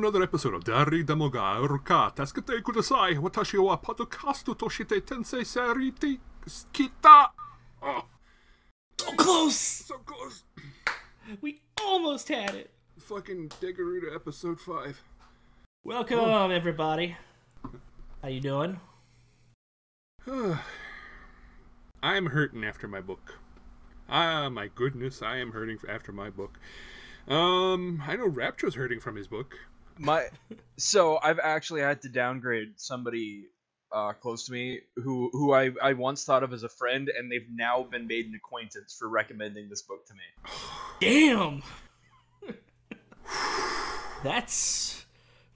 Another episode of Dari Damoga Uruka Taskate Kudasai Watashi wa Podcastu Toshite Tensei Sariti Kita Oh, So close! so close. We almost had it. Fucking Degaruta episode 5. Welcome, everybody. How you doing? I'm hurting after my book. Ah, my goodness, I am hurting after my book. Um, I know Raptro's hurting from his book. My so I've actually had to downgrade somebody uh, close to me who who I, I once thought of as a friend, and they've now been made an acquaintance for recommending this book to me. Damn! That's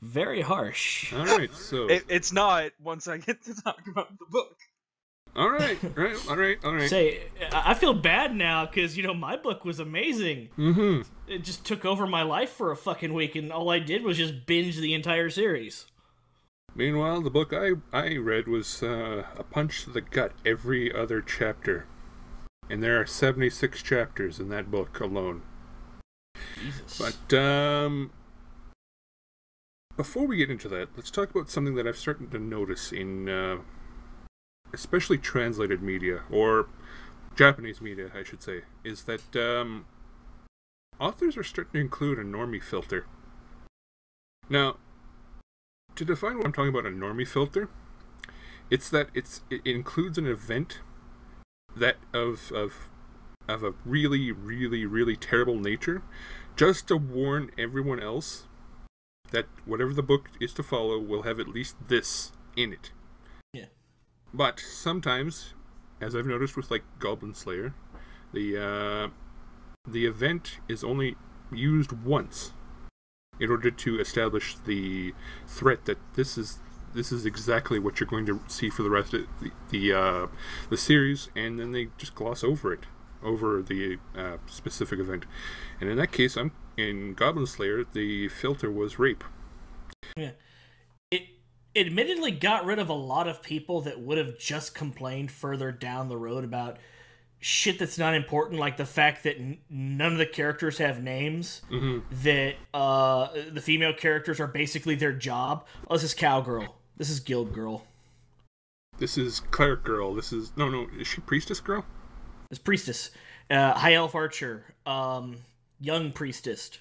very harsh. All right, so It, it's not once I get to talk about the book. All right, right, all right, all right. Say, I feel bad now because, you know, my book was amazing. Mm-hmm. It just took over my life for a fucking week, and all I did was just binge the entire series. Meanwhile, the book I I read was uh, a punch to the gut every other chapter, and there are seventy six chapters in that book alone. Jesus. But um, before we get into that, let's talk about something that I've started to notice in, uh, especially translated media or Japanese media, I should say, is that um, authors are starting to include a normie filter. Now, to define what I'm talking about, a normie filter, it's that it's it includes an event that of of of a really, really, really terrible nature, just to warn everyone else that whatever the book is to follow will have at least this in it. But sometimes, as I've noticed with like Goblin Slayer, the uh, the event is only used once in order to establish the threat that this is this is exactly what you're going to see for the rest of the the, uh, the series, and then they just gloss over it, over the uh, specific event. And in that case, I'm in Goblin Slayer. The filter was rape. Yeah. It admittedly got rid of a lot of people that would have just complained further down the road about shit that's not important, like the fact that n- none of the characters have names, hmm that uh, the female characters are basically their job. Oh, this is Cowgirl. This is Guild Girl. This is Cleric Girl. This is no, no. Is she Priestess Girl? This Priestess. Uh, High Elf Archer. Um, young Priestess.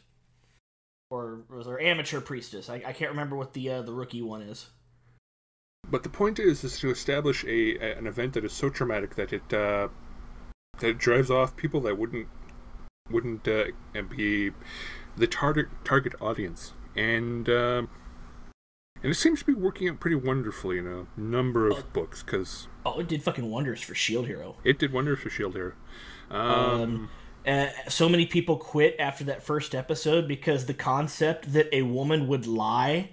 Or was there Amateur Priestess? I, I can't remember what the uh, the rookie one is. But the point is, is to establish a, a an event that is so traumatic that it uh, that it drives off people that wouldn't wouldn't uh, be the target target audience, and uh, and it seems to be working out pretty wonderfully in a number of books because Oh, it did fucking wonders for Shield Hero. it did wonders for Shield Hero. Um, Um, Uh, so many people quit after that first episode because the concept that a woman would lie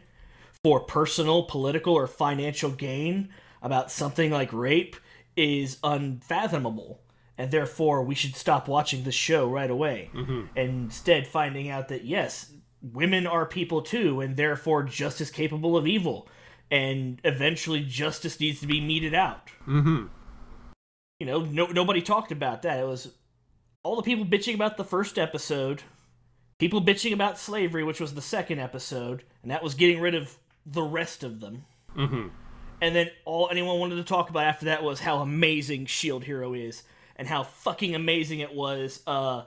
for personal, political, or financial gain about something like rape is unfathomable. And therefore, we should stop watching the show right away. mhm. And instead, finding out that yes, women are people too, and therefore just as capable of evil. And eventually, justice needs to be meted out Mm-hmm. you know, no, nobody talked about that. It was all the people bitching about the first episode, people bitching about slavery, which was the second episode, and that was getting rid of the rest of them. Mhm. And then all anyone wanted to talk about after that was how amazing Shield Hero is, and how fucking amazing it was uh,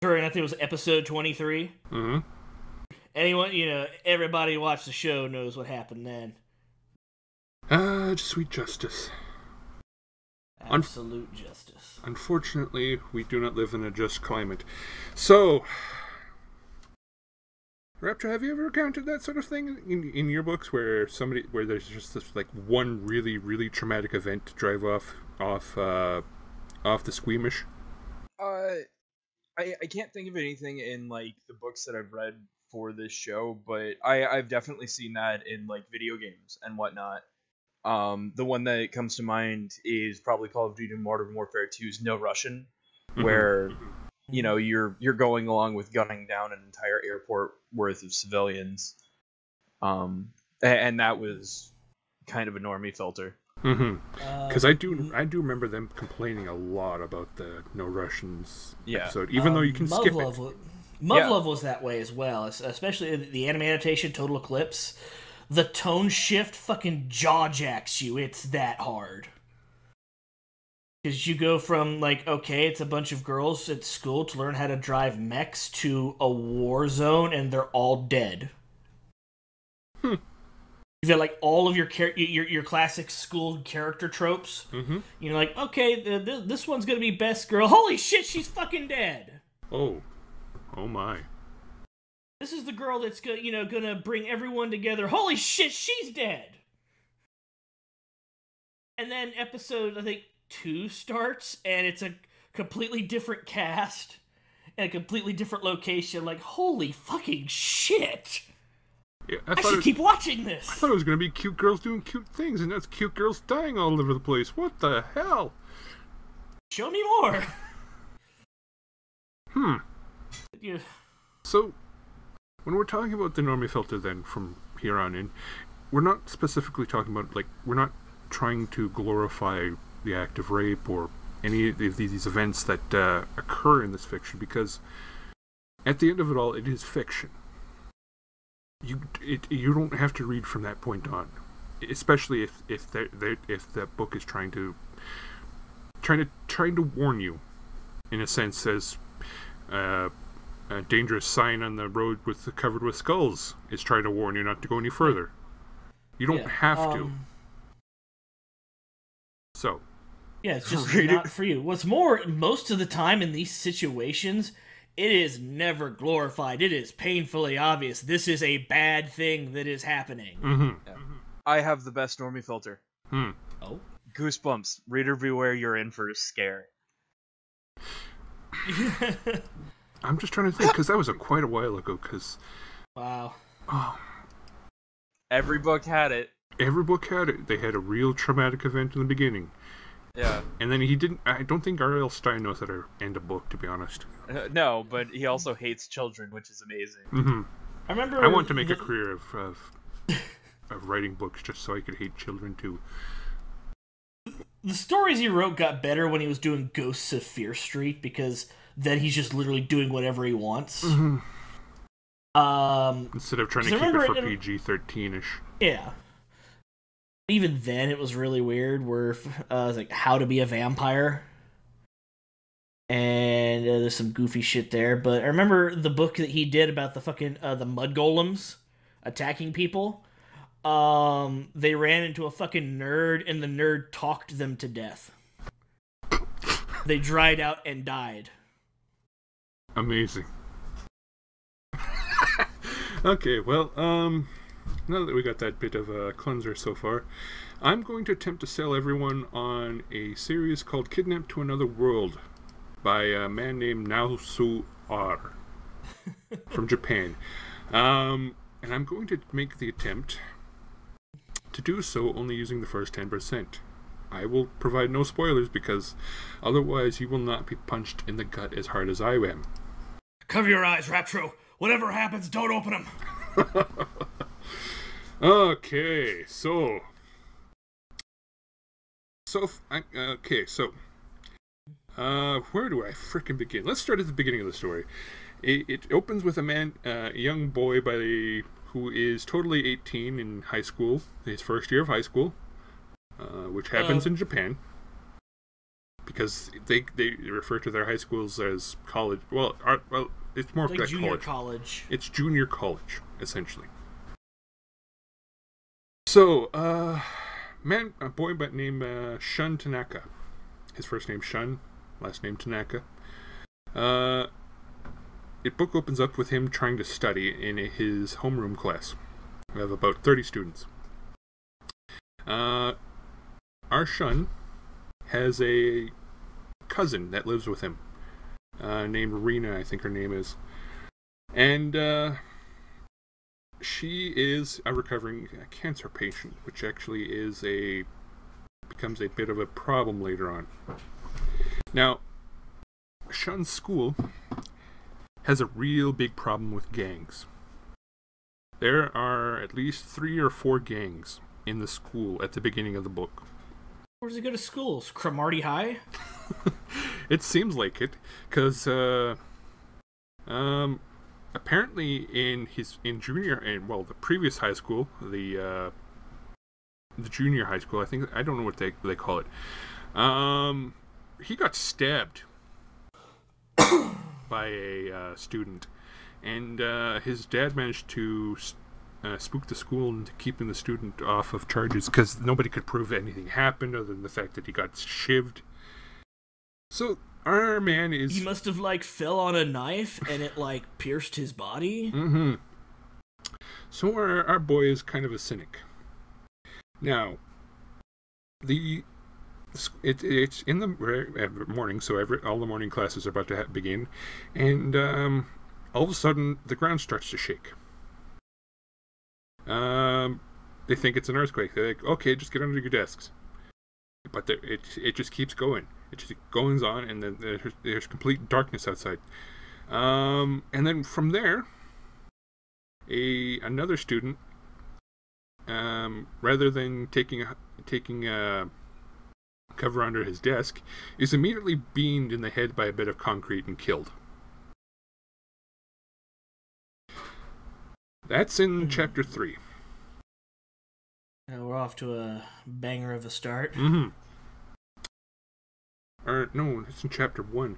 during I think it was episode twenty three. Mhm. Anyone, you know, everybody who watched the show knows what happened then. Ah, sweet justice. Un- Absolute justice. Unfortunately, we do not live in a just climate. So, Raptro, have you ever encountered that sort of thing in, in your books, where somebody, where there's just this like one really, really traumatic event to drive off, off, uh, off the squeamish? Uh, I I can't think of anything in like the books that I've read for this show, but I I've definitely seen that in like video games and whatnot. Um, the one that comes to mind is probably Call of Duty Modern Warfare 2's No Russian, where you know you're you're going along with gunning down an entire airport worth of civilians um and that was kind of a normie filter Mm-hmm. Uh, Because I do, I do remember them complaining a lot about the No Russians Yeah. episode, even though you can Um, skip Muv it. Love, Mud Yeah. Love was that way as well, especially the anime adaptation Total Eclipse. The tone shift fucking jaw jacks you. It's that hard. Because you go from, like, okay, it's a bunch of girls at school to learn how to drive mechs to a war zone and they're all dead. Hmm. You've got, like, all of your, char- your, your classic school character tropes. Mm-hmm. You're like, okay, th- th- this one's gonna be best girl. Holy shit, she's fucking dead. Oh. Oh my. This is the girl that's go- you know gonna bring everyone together. Holy shit, she's dead. And then episode I think two starts, and it's a completely different cast and a completely different location. Like, holy fucking shit! Yeah, I I should it, keep watching this. I thought it was gonna be cute girls doing cute things, and that's cute girls dying all over the place. What the hell? Show me more. Hmm. You- So, when we're talking about the normie filter, then from here on in, we're not specifically talking about like we're not trying to glorify the act of rape or any of these events that uh, occur in this fiction because at the end of it all, it is fiction. You it, you don't have to read from that point on, especially if if they if that book is trying to trying to trying to warn you, in a sense, as uh, a dangerous sign on the road with covered with skulls is trying to warn you not to go any further. You don't yeah, have to. um, So, Yeah, it's just Read it. not for you. What's more, most of the time in these situations, it is never glorified. It is painfully obvious. This is a bad thing that is happening. hmm I have the best normie filter. hmm. Oh. Goosebumps. Reader beware, you're in for a scare. I'm just trying to think because that was a quite a while ago. Because wow. oh, Every book had it. every book had it. They had a real traumatic event in the beginning, Yeah. and then he didn't. I don't think R.L. Stine knows how to end a book, to be honest. Uh, no, but he also hates children, which is amazing. Mm-hmm. I remember. I want to make the, a career of, of of writing books just so I could hate children too. The stories he wrote got better when he was doing Ghosts of Fear Street because then he's just literally doing whatever he wants. Mhm. Um, Instead of trying to keep it remember for in- PG thirteen ish. yeah. Even then, it was really weird. Where uh, like how to be a vampire, and uh, there's some goofy shit there. But I remember the book that he did about the fucking uh, the mud golems attacking people. Um, they ran into a fucking nerd, and the nerd talked them to death. They dried out and died. Amazing. okay, well, um, now that we got that bit of a cleanser so far, I'm going to attempt to sell everyone on a series called Kidnapped to Another World by a man named Naosu R from Japan. Um, and I'm going to make the attempt to do so only using the first 10%. I will provide no spoilers because otherwise you will not be punched in the gut as hard as I am. Cover your eyes, Raptro. Whatever happens, don't open them. Okay, so. So, I- okay, so. Uh, where do I frickin' begin? Let's start at the beginning of the story. It, it opens with a man, uh, a young boy by the, who is totally 18 in high school, his first year of high school, uh, which happens Uh. in Japan. Because they they refer to their high schools as college. Well, well, it's more Like like junior college. college. It's junior college, essentially. So, uh, man, a boy by named uh, Shun Tanaka. His first name Shun, last name Tanaka. Uh, it book opens up with him trying to study in his homeroom class. We have about 30 students. Uh, our Shun has a cousin that lives with him, uh, named Rena, I think her name is. And uh, she is a recovering cancer patient, which actually is a becomes a bit of a problem later on. Now, Shun's school has a real big problem with gangs. There are at least three or four gangs in the school at the beginning of the book. Where does he go to school? Cromartie High? it seems like it, because uh, Um, apparently, in his in junior and well, the previous high school, the uh, the junior high school, I think I don't know what they they call it. Um, he got stabbed by a uh, student, and uh, his dad managed to uh, spook the school into keeping the student off of charges because nobody could prove anything happened other than the fact that he got shivved. So our man is. He must have like fell on a knife and it like pierced his body. Mm-hmm. So our our boy is kind of a cynic. Now, the it, it's in the morning, so every all the morning classes are about to ha- begin, and um, all of a sudden the ground starts to shake. Um, they think it's an earthquake. They're like, okay, just get under your desks. But it it just keeps going. It just goes on, and then there's, there's complete darkness outside. Um, and then from there, a another student, um, rather than taking taking a cover under his desk, is immediately beamed in the head by a bit of concrete and killed. That's in mm-hmm. chapter three. Uh, we're off to a banger of a start. Mm-hmm. Or no, it's in chapter one.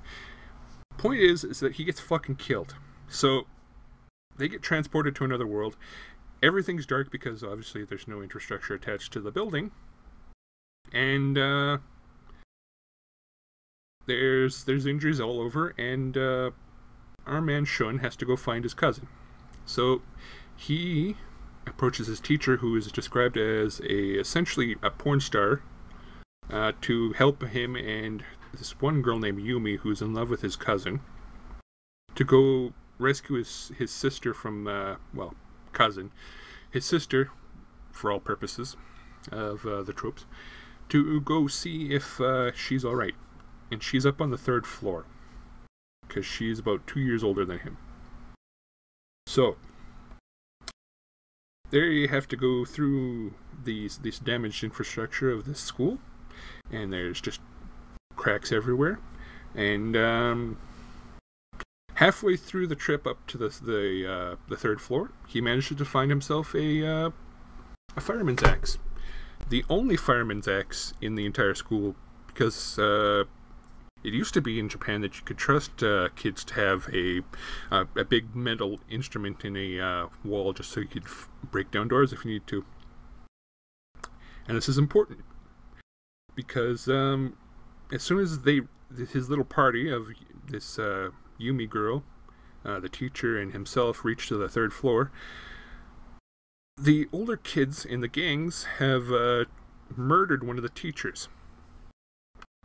Point is, is that he gets fucking killed. So they get transported to another world. Everything's dark because obviously there's no infrastructure attached to the building, and uh, there's there's injuries all over. And uh, our man Shun has to go find his cousin. So he approaches his teacher, who is described as a essentially a porn star, uh, to help him and this one girl named Yumi, who's in love with his cousin, to go rescue his his sister from uh, well cousin, his sister, for all purposes of uh, the tropes, to go see if uh, she's all right, and she's up on the third floor because she's about two years older than him. So there you have to go through these this damaged infrastructure of this school, and there's just cracks everywhere. And um, halfway through the trip up to the the uh, the third floor, he managed to find himself a uh, a fireman's axe, the only fireman's axe in the entire school, because uh, it used to be in Japan that you could trust uh, kids to have a uh, a big metal instrument in a uh, wall just so you could break down doors if you need to. And this is important because um, as soon as they his little party of this uh, Yumi girl, uh, the teacher and himself reach to the third floor, the older kids in the gangs have uh, murdered one of the teachers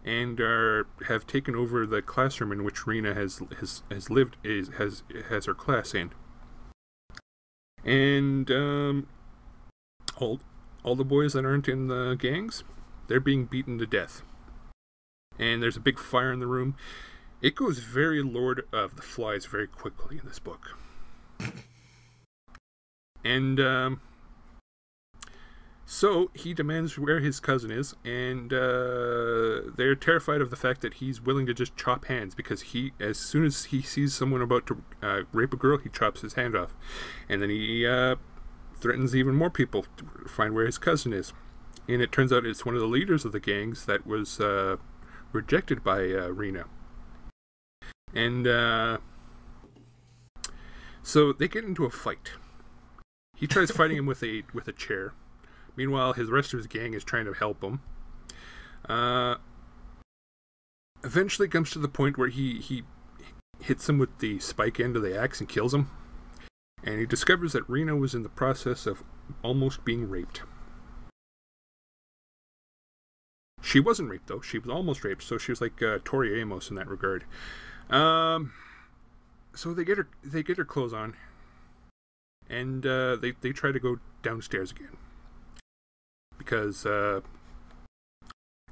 and are have taken over the classroom in which Rena has has has lived is has has her class in. And um, all all the boys that aren't in the gangs, they're being beaten to death. And there's a big fire in the room. It goes very Lord of the Flies very quickly in this book. And um, so he demands where his cousin is, and uh, they're terrified of the fact that he's willing to just chop hands because he, as soon as he sees someone about to uh, rape a girl, he chops his hand off, and then he uh, threatens even more people to find where his cousin is. And it turns out it's one of the leaders of the gangs that was uh, rejected by uh, Rena. And uh, so they get into a fight. He tries fighting him with a with a chair Meanwhile, his rest of his gang is trying to help him. Uh, eventually comes to the point where he, he hits him with the spike end of the axe and kills him. And he discovers that Rena was in the process of almost being raped. She wasn't raped though. She was almost raped, so she was like uh, Tori Amos in that regard. Um, so they get her they get her clothes on, and uh, they they try to go downstairs again because uh,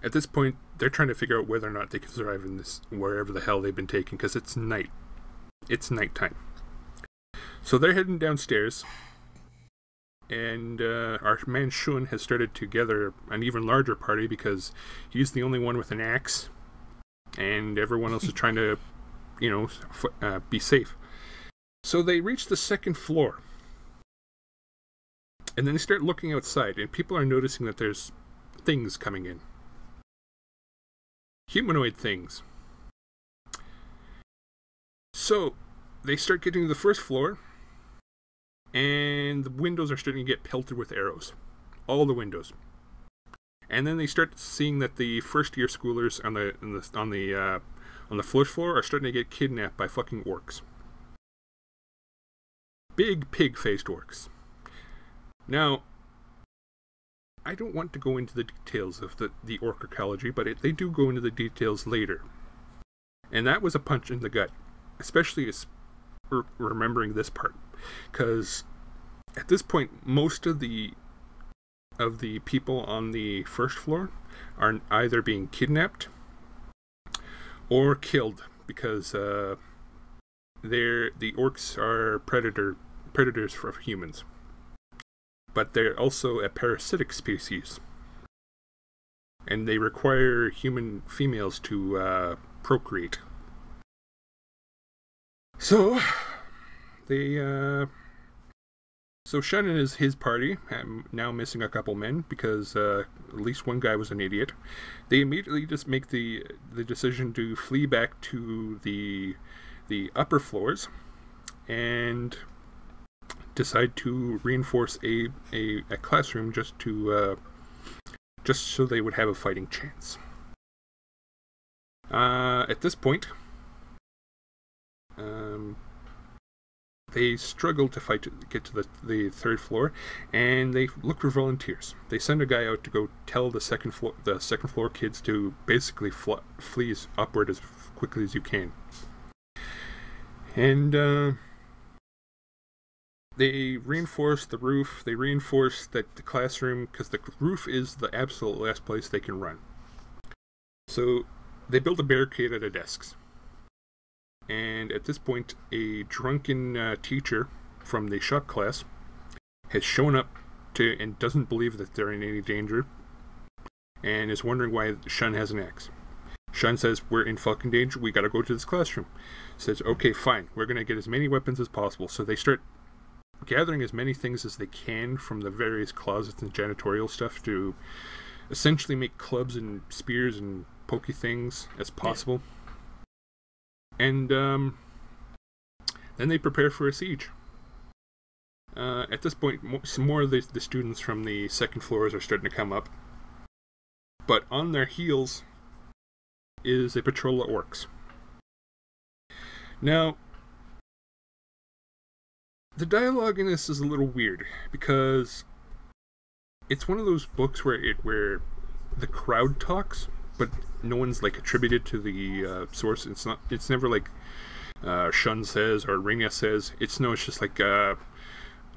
at this point they're trying to figure out whether or not they can survive in this wherever the hell they've been taken because it's night. It's nighttime. So they're heading downstairs, and uh, our man Shun has started to gather an even larger party because he's the only one with an axe, and everyone else is trying to, you know, uh, be safe. So they reach the second floor. And then they start looking outside, and people are noticing that there's things coming in. Humanoid things. So they start getting to the first floor, and the windows are starting to get pelted with arrows. All the windows. And then they start seeing that the first year schoolers on the on the on the uh, on the first floor are starting to get kidnapped by fucking orcs. Big pig faced orcs. Now, I don't want to go into the details of the, the orc ecology, but it, they do go into the details later. And that was a punch in the gut, especially as, re- remembering this part, because at this point, most of the of the people on the first floor are either being kidnapped or killed because uh, they're the orcs are predator predators for humans, but they're also a parasitic species, and they require human females to uh, procreate. So they uh, so Shun and his, party, um, now missing a couple men because uh, at least one guy was an idiot, they immediately just make the the decision to flee back to the the upper floors and decide to reinforce a, a, a classroom just to uh, just so they would have a fighting chance. Uh, at this point, um, they struggle to fight to get to the, the third floor and they look for volunteers. They send a guy out to go tell the second floor the second floor kids to basically fl- flee upward as quickly as you can. And uh, they reinforce the roof they reinforce that the classroom because the roof is the absolute last place they can run. So they build a barricade at the desks and at this point, a drunken uh, teacher from the shop class has shown up to and doesn't believe that they're in any danger, and is wondering why Shun has an axe. Shun says, We're in fucking danger, we gotta go to this classroom. Says, Okay, fine, we're gonna get as many weapons as possible. So they start gathering as many things as they can from the various closets and janitorial stuff to essentially make clubs and spears and pokey things as possible. Yeah and um, then they prepare for a siege. Uh, at this point, some more of the, the students from the second floors are starting to come up, but on their heels is a patrol of orcs. Now, the dialogue in this is a little weird because it's one of those books where it where the crowd talks but no one's like attributed to the uh, source. It's not. It's never like uh, Shun says or Ringa says. It's no. It's just like, uh,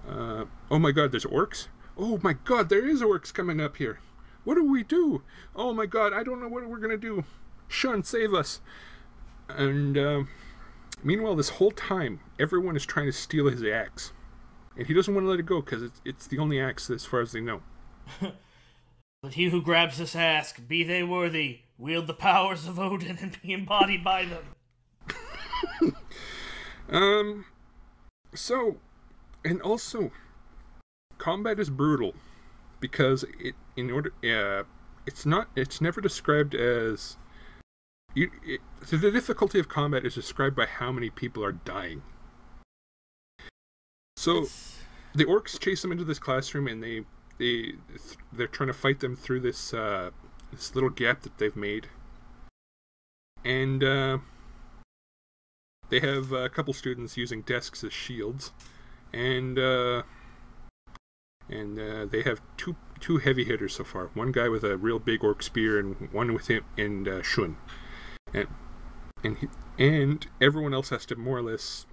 uh, oh my God, there's orcs. Oh my God, there is orcs coming up here. What do we do? Oh my God, I don't know what we're gonna do. Shun, save us. And uh, meanwhile, this whole time, everyone is trying to steal his axe, and he doesn't want to let it go because it's, it's the only axe as far as they know. Let he who grabs this ask, be they worthy, wield the powers of Odin and be embodied by them. um, so, and also, combat is brutal because it, in order, uh, it's not, it's never described as. You, it, the difficulty of combat is described by how many people are dying. So, the orcs chase them into this classroom and they they they're trying to fight them through this uh, this little gap that they've made, and uh, they have a couple students using desks as shields, and uh, and uh, they have two two heavy hitters so far. One guy with a real big orc spear, and one with him and uh, Shun, and and he, and everyone else has to more or less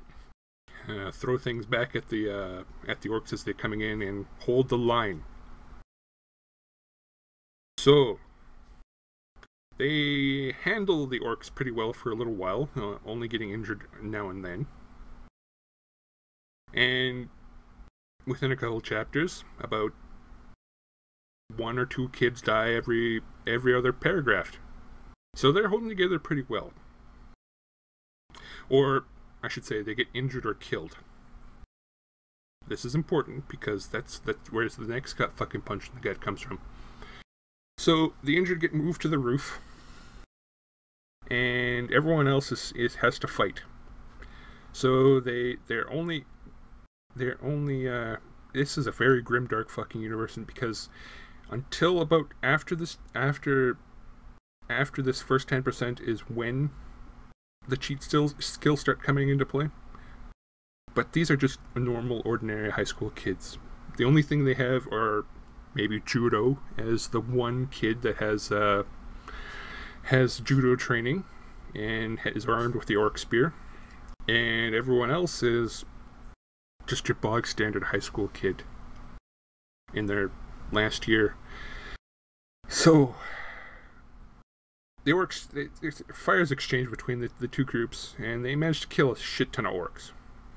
uh, throw things back at the uh, at the orcs as they're coming in and hold the line. So they handle the orcs pretty well for a little while, uh, only getting injured now and then. And within a couple chapters, about one or two kids die every every other paragraph. So they're holding together pretty well. Or I should say, they get injured or killed. This is important because that's that's where the next gut fucking punch in the gut comes from. So the injured get moved to the roof, and everyone else is, is has to fight. So they they're only they're only uh, this is a very grim dark fucking universe. And because until about after this after after this first 10% is when the cheat still skills start coming into play. But these are just normal ordinary high school kids. The only thing they have are maybe judo as the one kid that has uh, has judo training and is armed with the orc spear and everyone else is just your bog standard high school kid in their last year. So the orcs, they, fires exchanged between the, the two groups, and they manage to kill a shit ton of orcs.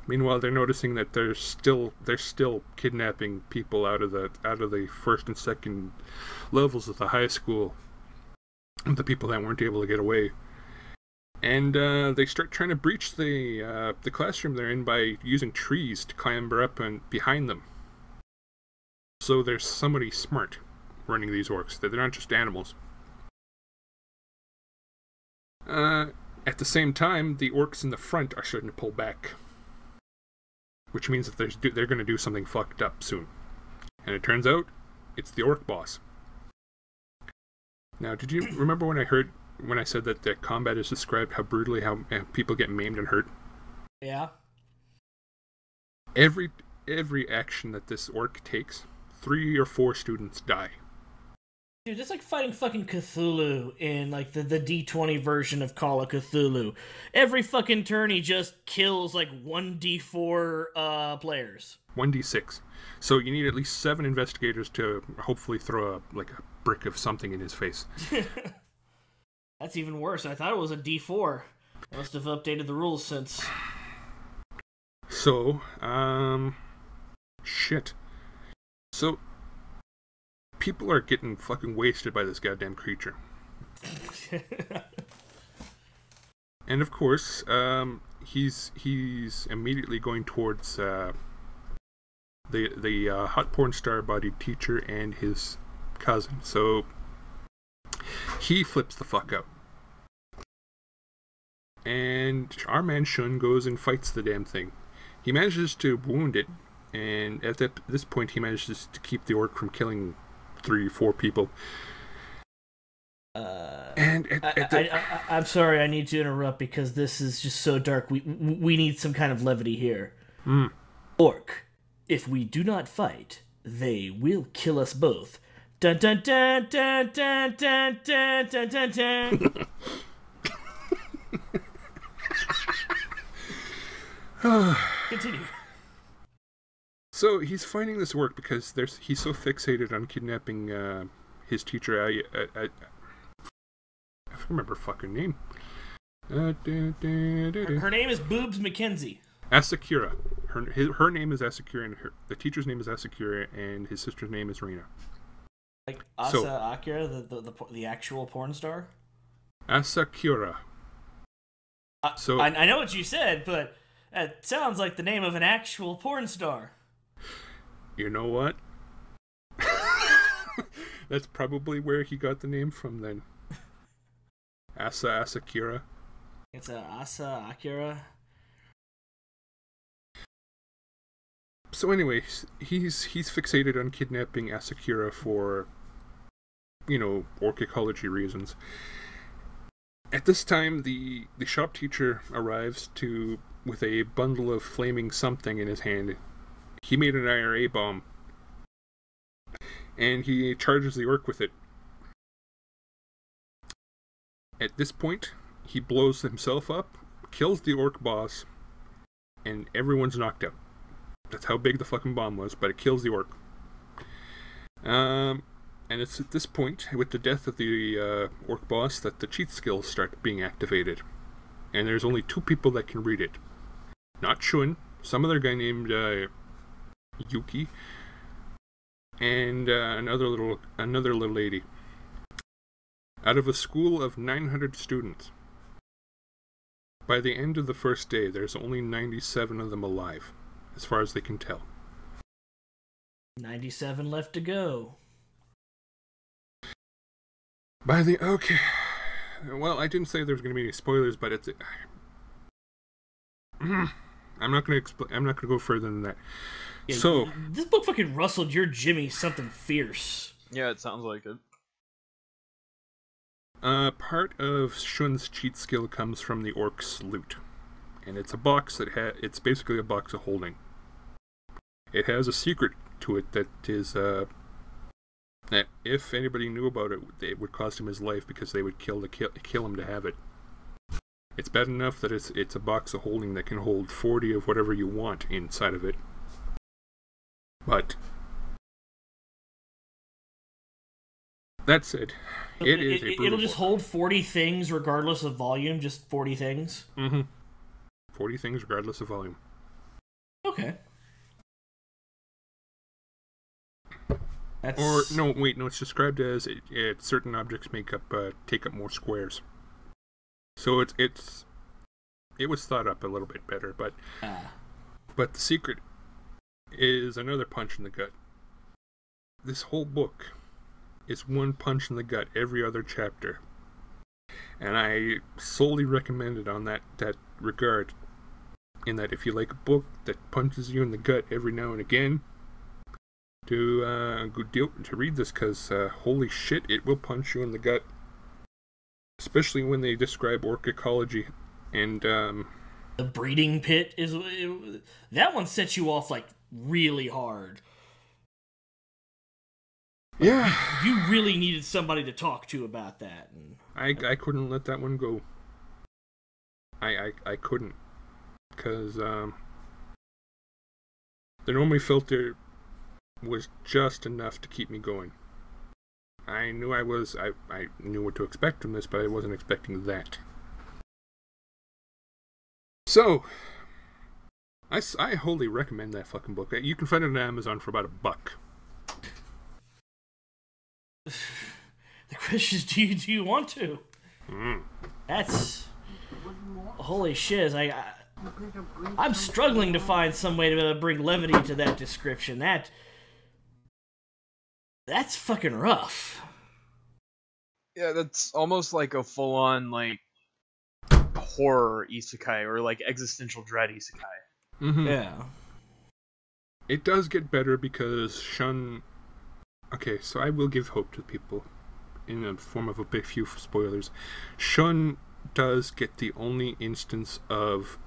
Meanwhile, they're noticing that they're still they're still kidnapping people out of the out of the first and second levels of the high school. The people that weren't able to get away and uh, they start trying to breach the uh, the classroom they're in by using trees to clamber up and behind them. So there's somebody smart running these orcs. That they're not just animals. Uh, at the same time, the orcs in the front are starting to pull back, which means that there's, they're going to do something fucked up soon. And it turns out, it's the orc boss. Now, did you remember when I heard when I said that the combat is described how brutally how people get maimed and hurt. Yeah. Every every action that this orc takes, three or four students die. Dude, it's like fighting fucking Cthulhu in like the, the D20 version of Call of Cthulhu. Every fucking turn he just kills like 1d4 uh, players. 1d6. So you need at least seven investigators to hopefully throw a like a brick of something in his face. That's even worse. I thought it was a D4. I must have updated the rules since. So, um, shit. So, people are getting fucking wasted by this goddamn creature. and of course, um, he's he's immediately going towards uh, the the uh, hot porn star bodied teacher and his cousin. So he flips the fuck out. And our man Shun goes and fights the damn thing. He manages to wound it, and at that, this point, he manages to keep the orc from killing three, four people. Uh, and at. I, am sorry, I need to interrupt because this is just so dark. We we need some kind of levity here. Mm. Orc, if we do not fight, they will kill us both. Dun dun dun dun dun dun dun dun dun dun. Continue. So he's finding this work because there's he's so fixated on kidnapping uh, his teacher. I, I, I, I remember her fucking name. Uh, da, da, da, her, her, name is Boobs McKenzie. Asakura. Her his, her name is Asakura, and her, the teacher's name is Asakura, and his sister's name is Reina. Like Asa so, Akira, the, the, the the actual porn star. Asakura. Uh, so I, I know what you said, but that sounds like the name of an actual porn star. You know what? That's probably where he got the name from then. Asa Asakura. It's a Asa Akira. so anyway, he's he's fixated on kidnapping Asakura for you know, orc ecology reasons. At this time, the the shop teacher arrives to with a bundle of flaming something in his hand. He made an IRA bomb, and he charges the orc with it. At this point, he blows himself up, kills the orc boss, and everyone's knocked out. That's how big the fucking bomb was, but it kills the orc. Um, and it's at this point, with the death of the uh, orc boss, that the cheat skills start being activated. And there's only two people that can read it. Not Shun, some other guy named uh, Yuki, and uh, another little another little lady. Out of a school of 900 students, By the end of the first day, there's only 97 of them alive, as far as they can tell. 97 left to go. By the okay, well, I didn't say there was going to be any spoilers, but it's. I'm not going to explain. I'm not going to go further than that. Yeah, so this book fucking rustled your Jimmy something fierce. Yeah, it sounds like it. Uh, part of Shun's cheat skill comes from the orc's loot, and it's a box that ha- it's basically a box of holding. It has a secret to it that is uh, that if anybody knew about it, it would cost him his life because they would kill the kill, kill him to have it. It's bad enough that it's it's a box of holding that can hold forty of whatever you want inside of it, but that It, it is a It, will just hold 40 things regardless of volume, just 40 things. Mm-hmm. Forty things, regardless of volume. Okay. That's Or no, wait, no. It's described as it, it, certain objects make up uh, take up more squares. So it's it's it was thought up a little bit better, but Ah. but the secret is another punch in the gut. This whole book is one punch in the gut every other chapter, and I solely recommend it on that that regard. In that, if you like a book that punches you in the gut every now and again, to uh, go deal to read this because uh, holy shit, it will punch you in the gut. Especially when they describe orc ecology, and um, the breeding pit is that one sets you off like really hard. yeah, You really needed somebody to talk to about that. And I I couldn't let that one go. I I, I couldn't because um, the normally filter was just enough to keep me going. I knew I was I, I knew what to expect from this, but I wasn't expecting that. So, I, s- I wholly recommend that fucking book. You can find it on Amazon for about a buck. the question is, do you do you want to? Mm. That's holy shiz. I, I I'm struggling to find some way to bring levity to that description. That that's fucking rough. Yeah, that's almost like a full on like horror isekai or like existential dread isekai. Mm-hmm. Yeah. It does get better because Shun. Okay, so I will give hope to people in the form of a big few spoilers. Shun does get the only instance of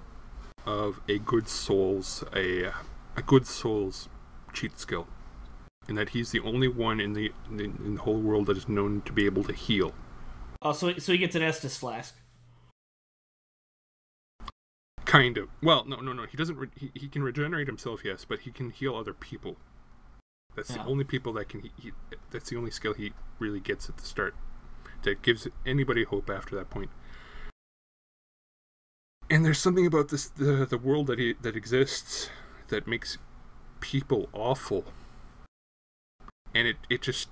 of a good soul's a a good soul's cheat skill, in that he's the only one in the in, in the whole world that is known to be able to heal. Oh, so so he gets an Estus flask. Kind of. Well, no, no, no. He doesn't. Re- he, he can regenerate himself, yes, but he can heal other people. That's the only people that can. He, he, that's the only skill he really gets at the start. That gives anybody hope after that point. And there's something about this the the world that he that exists that makes people awful. And it it just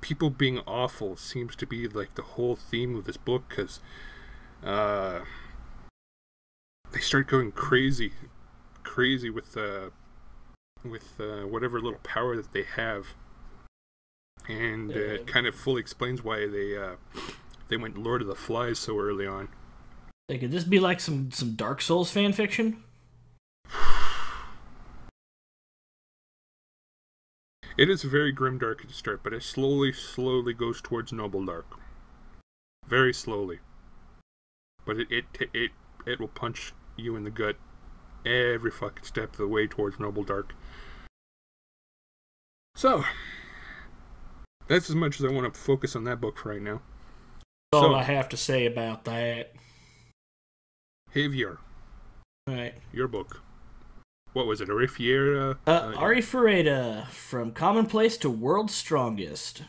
people being awful seems to be like the whole theme of this book because uh they start going crazy, crazy with uh, with uh, whatever little power that they have, and uh, it kind of fully explains why they uh, they went Lord of the Flies so early on. Like, could this be like some some Dark Souls fan fiction? It is very grim dark at the start, but it slowly, slowly goes towards noble dark. Very slowly, but it it it it will punch you in the gut every fucking step of the way towards noble dark. So, that's as much as I want to focus on that book for right now. That's all So- I have to say about that. Javier, Right. your book. What was it? A Riviera? Uh, Arifureta, from Commonplace to World's Strongest.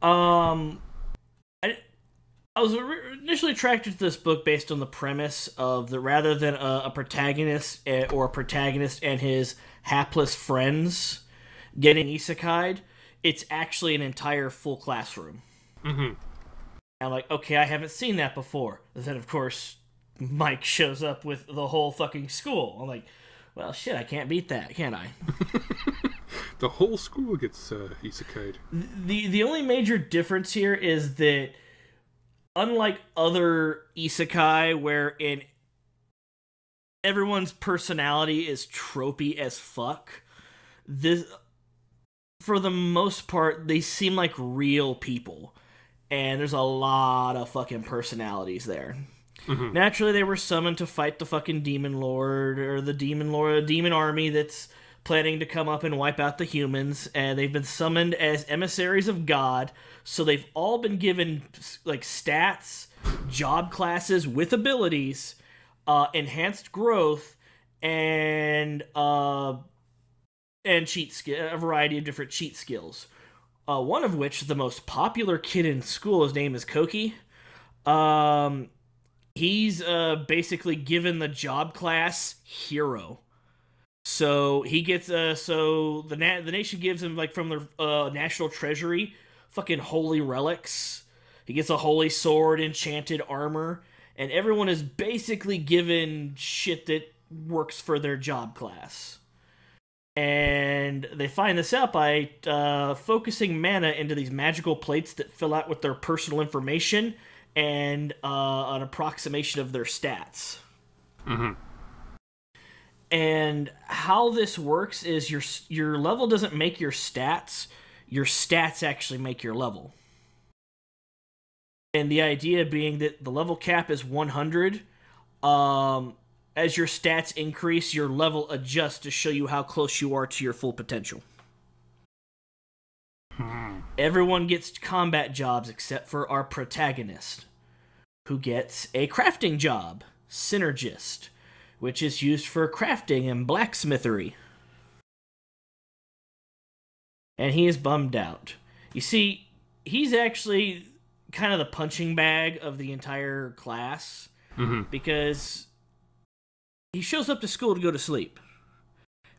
Um, I was initially attracted to this book based on the premise of the rather than a, a protagonist eh, or a protagonist and his hapless friends getting isekai'd, it's actually an entire full classroom. hmm I'm like, okay, I haven't seen that before. And then, of course, Mike shows up with the whole fucking school. I'm like, well, shit, I can't beat that, can I? the whole school gets uh, isekai'd. The the only major difference here is that unlike other isekai where in everyone's personality is tropey as fuck, this for the most part they seem like real people. And there's a lot of fucking personalities there. Mhm. Naturally, they were summoned to fight the fucking demon lord or the demon lord, demon army that's planning to come up and wipe out the humans. And they've been summoned as emissaries of God. So they've all been given like stats, job classes with abilities, uh, enhanced growth, and uh, and cheat a variety of different cheat skills. Uh, one of which, the most popular kid in school, his name is Koki. Um, he's uh basically given the job class hero so he gets uh so the na- the nation gives him like from the uh national treasury fucking holy relics he gets a holy sword enchanted armor and everyone is basically given shit that works for their job class and they find this out by uh, focusing mana into these magical plates that fill out with their personal information and uh, an approximation of their stats. Mhm. And how this works is your your level doesn't make your stats; your stats actually make your level. And the idea being that the level cap is 100. Um, as your stats increase, your level adjusts to show you how close you are to your full potential. Everyone gets combat jobs except for our protagonist, who gets a crafting job, Synergist, which is used for crafting and blacksmithery. And he is bummed out. You see, he's actually kind of the punching bag of the entire class Mhm. because he shows up to school to go to sleep.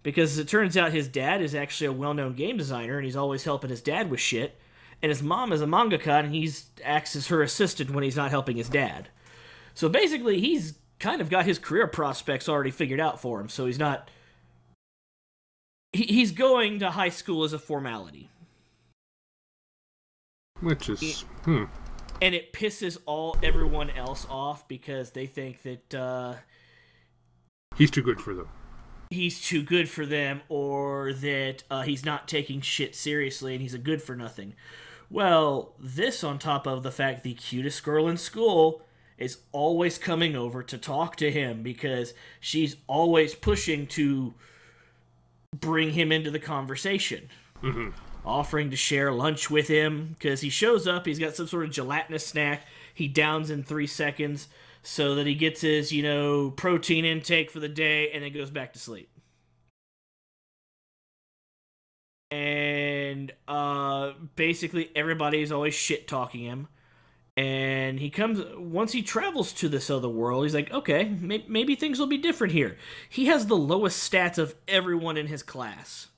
Because it turns out his dad is actually a well known game designer and he's always helping his dad with shit. And his mom is a mangaka and he's acts as her assistant when he's not helping his dad. So basically, he's kind of got his career prospects already figured out for him. So he's not. He, he's going to high school as a formality. Which is hmm. and it pisses all everyone else off because they think that uh, He's too good for them. he's too good for them or that uh, he's not taking shit seriously and he's a good for nothing. Well, this on top of the fact the cutest girl in school is always coming over to talk to him because she's always pushing to bring him into the conversation. Mhm. Offering to share lunch with him because he shows up, he's got some sort of gelatinous snack he downs in three seconds so that he gets his, you know, protein intake for the day and then goes back to sleep. And uh, basically, everybody's always shit talking him. And he comes, once he travels to this other world, he's like, okay, may- maybe things will be different here. He has the lowest stats of everyone in his class.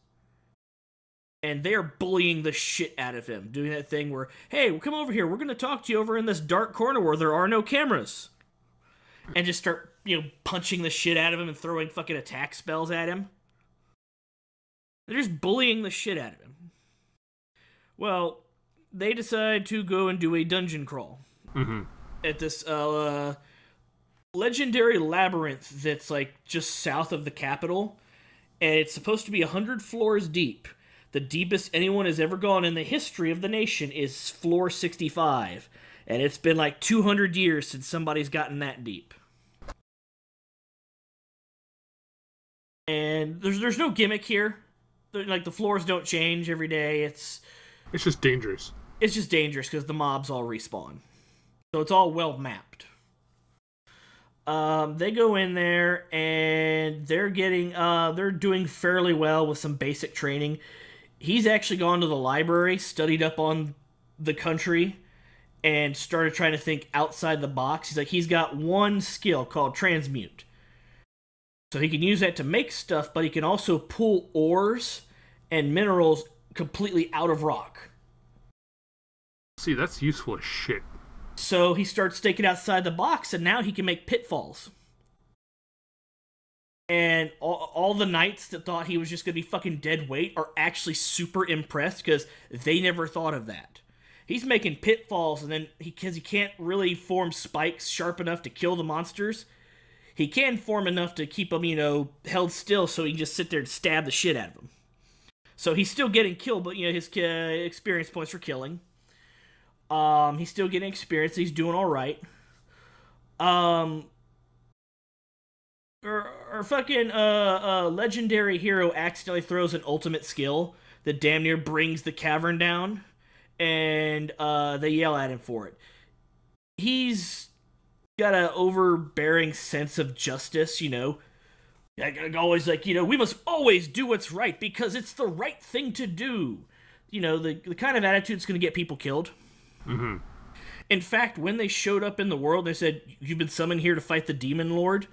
And they're bullying the shit out of him, doing that thing where, hey, we'll come over here, we're going to talk to you over in this dark corner where there are no cameras and just start you know punching the shit out of him and throwing fucking attack spells at him. They're just bullying the shit out of him. Well, they decide to go and do a dungeon crawl Mhm. at this uh, legendary labyrinth that's like just south of the capital, and it's supposed to be a hundred floors deep. The deepest anyone has ever gone in the history of the nation is floor sixty-five, and it's been like two hundred years since somebody's gotten that deep. And there's there's no gimmick here. Like the floors don't change every day. It's It's just dangerous. It's just dangerous because the mobs all respawn. So it's all well mapped. Um, they go in there and they're getting uh they're doing fairly well with some basic training. He's actually gone to the library, studied up on the country, and started trying to think outside the box. He's like he's got one skill called transmute. So he can use that to make stuff, but he can also pull ores and minerals completely out of rock. See, that's useful as shit. So he starts taking outside the box, and now he can make pitfalls. And all, all the knights that thought he was just gonna be fucking dead weight are actually super impressed because they never thought of that. He's making pitfalls, and then he because he can't really form spikes sharp enough to kill the monsters. He can form enough to keep them, you know, held still, so he can just sit there and stab the shit out of them. So he's still getting killed, but you know his uh, experience points for killing. Um, he's still getting experience. He's doing all right. Um, or, or fucking uh, uh, legendary hero accidentally throws an ultimate skill that damn near brings the cavern down, and uh, they yell at him for it. He's got an overbearing sense of justice, you know. Like, always like, you know, we must always do what's right because it's the right thing to do. You know, the, the kind of attitude that's going to get people killed. Mm-hmm. In fact, when they showed up in the world, they said, You've been summoned here to fight the Demon Lord.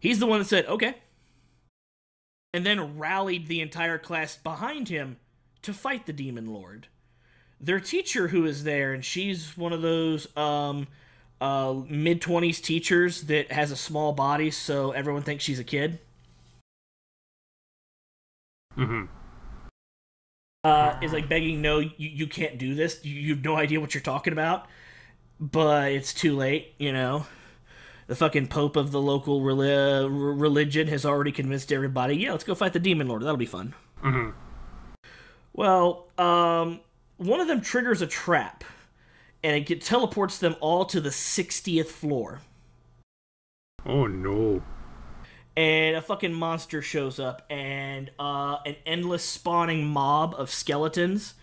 He's the one that said, Okay. And then rallied the entire class behind him to fight the Demon Lord. Their teacher, who is there, and she's one of those um, uh, mid 20s teachers that has a small body, so everyone thinks she's a kid. Mm-hmm. Uh, is like begging, no, you, you can't do this. You, you have no idea what you're talking about. But it's too late, you know. The fucking pope of the local reli- religion has already convinced everybody, yeah, let's go fight the demon lord. That'll be fun. Mm-hmm. Well, um, one of them triggers a trap, and it get, teleports them all to the 60th floor. Oh no. And a fucking monster shows up and uh, an endless spawning mob of skeletons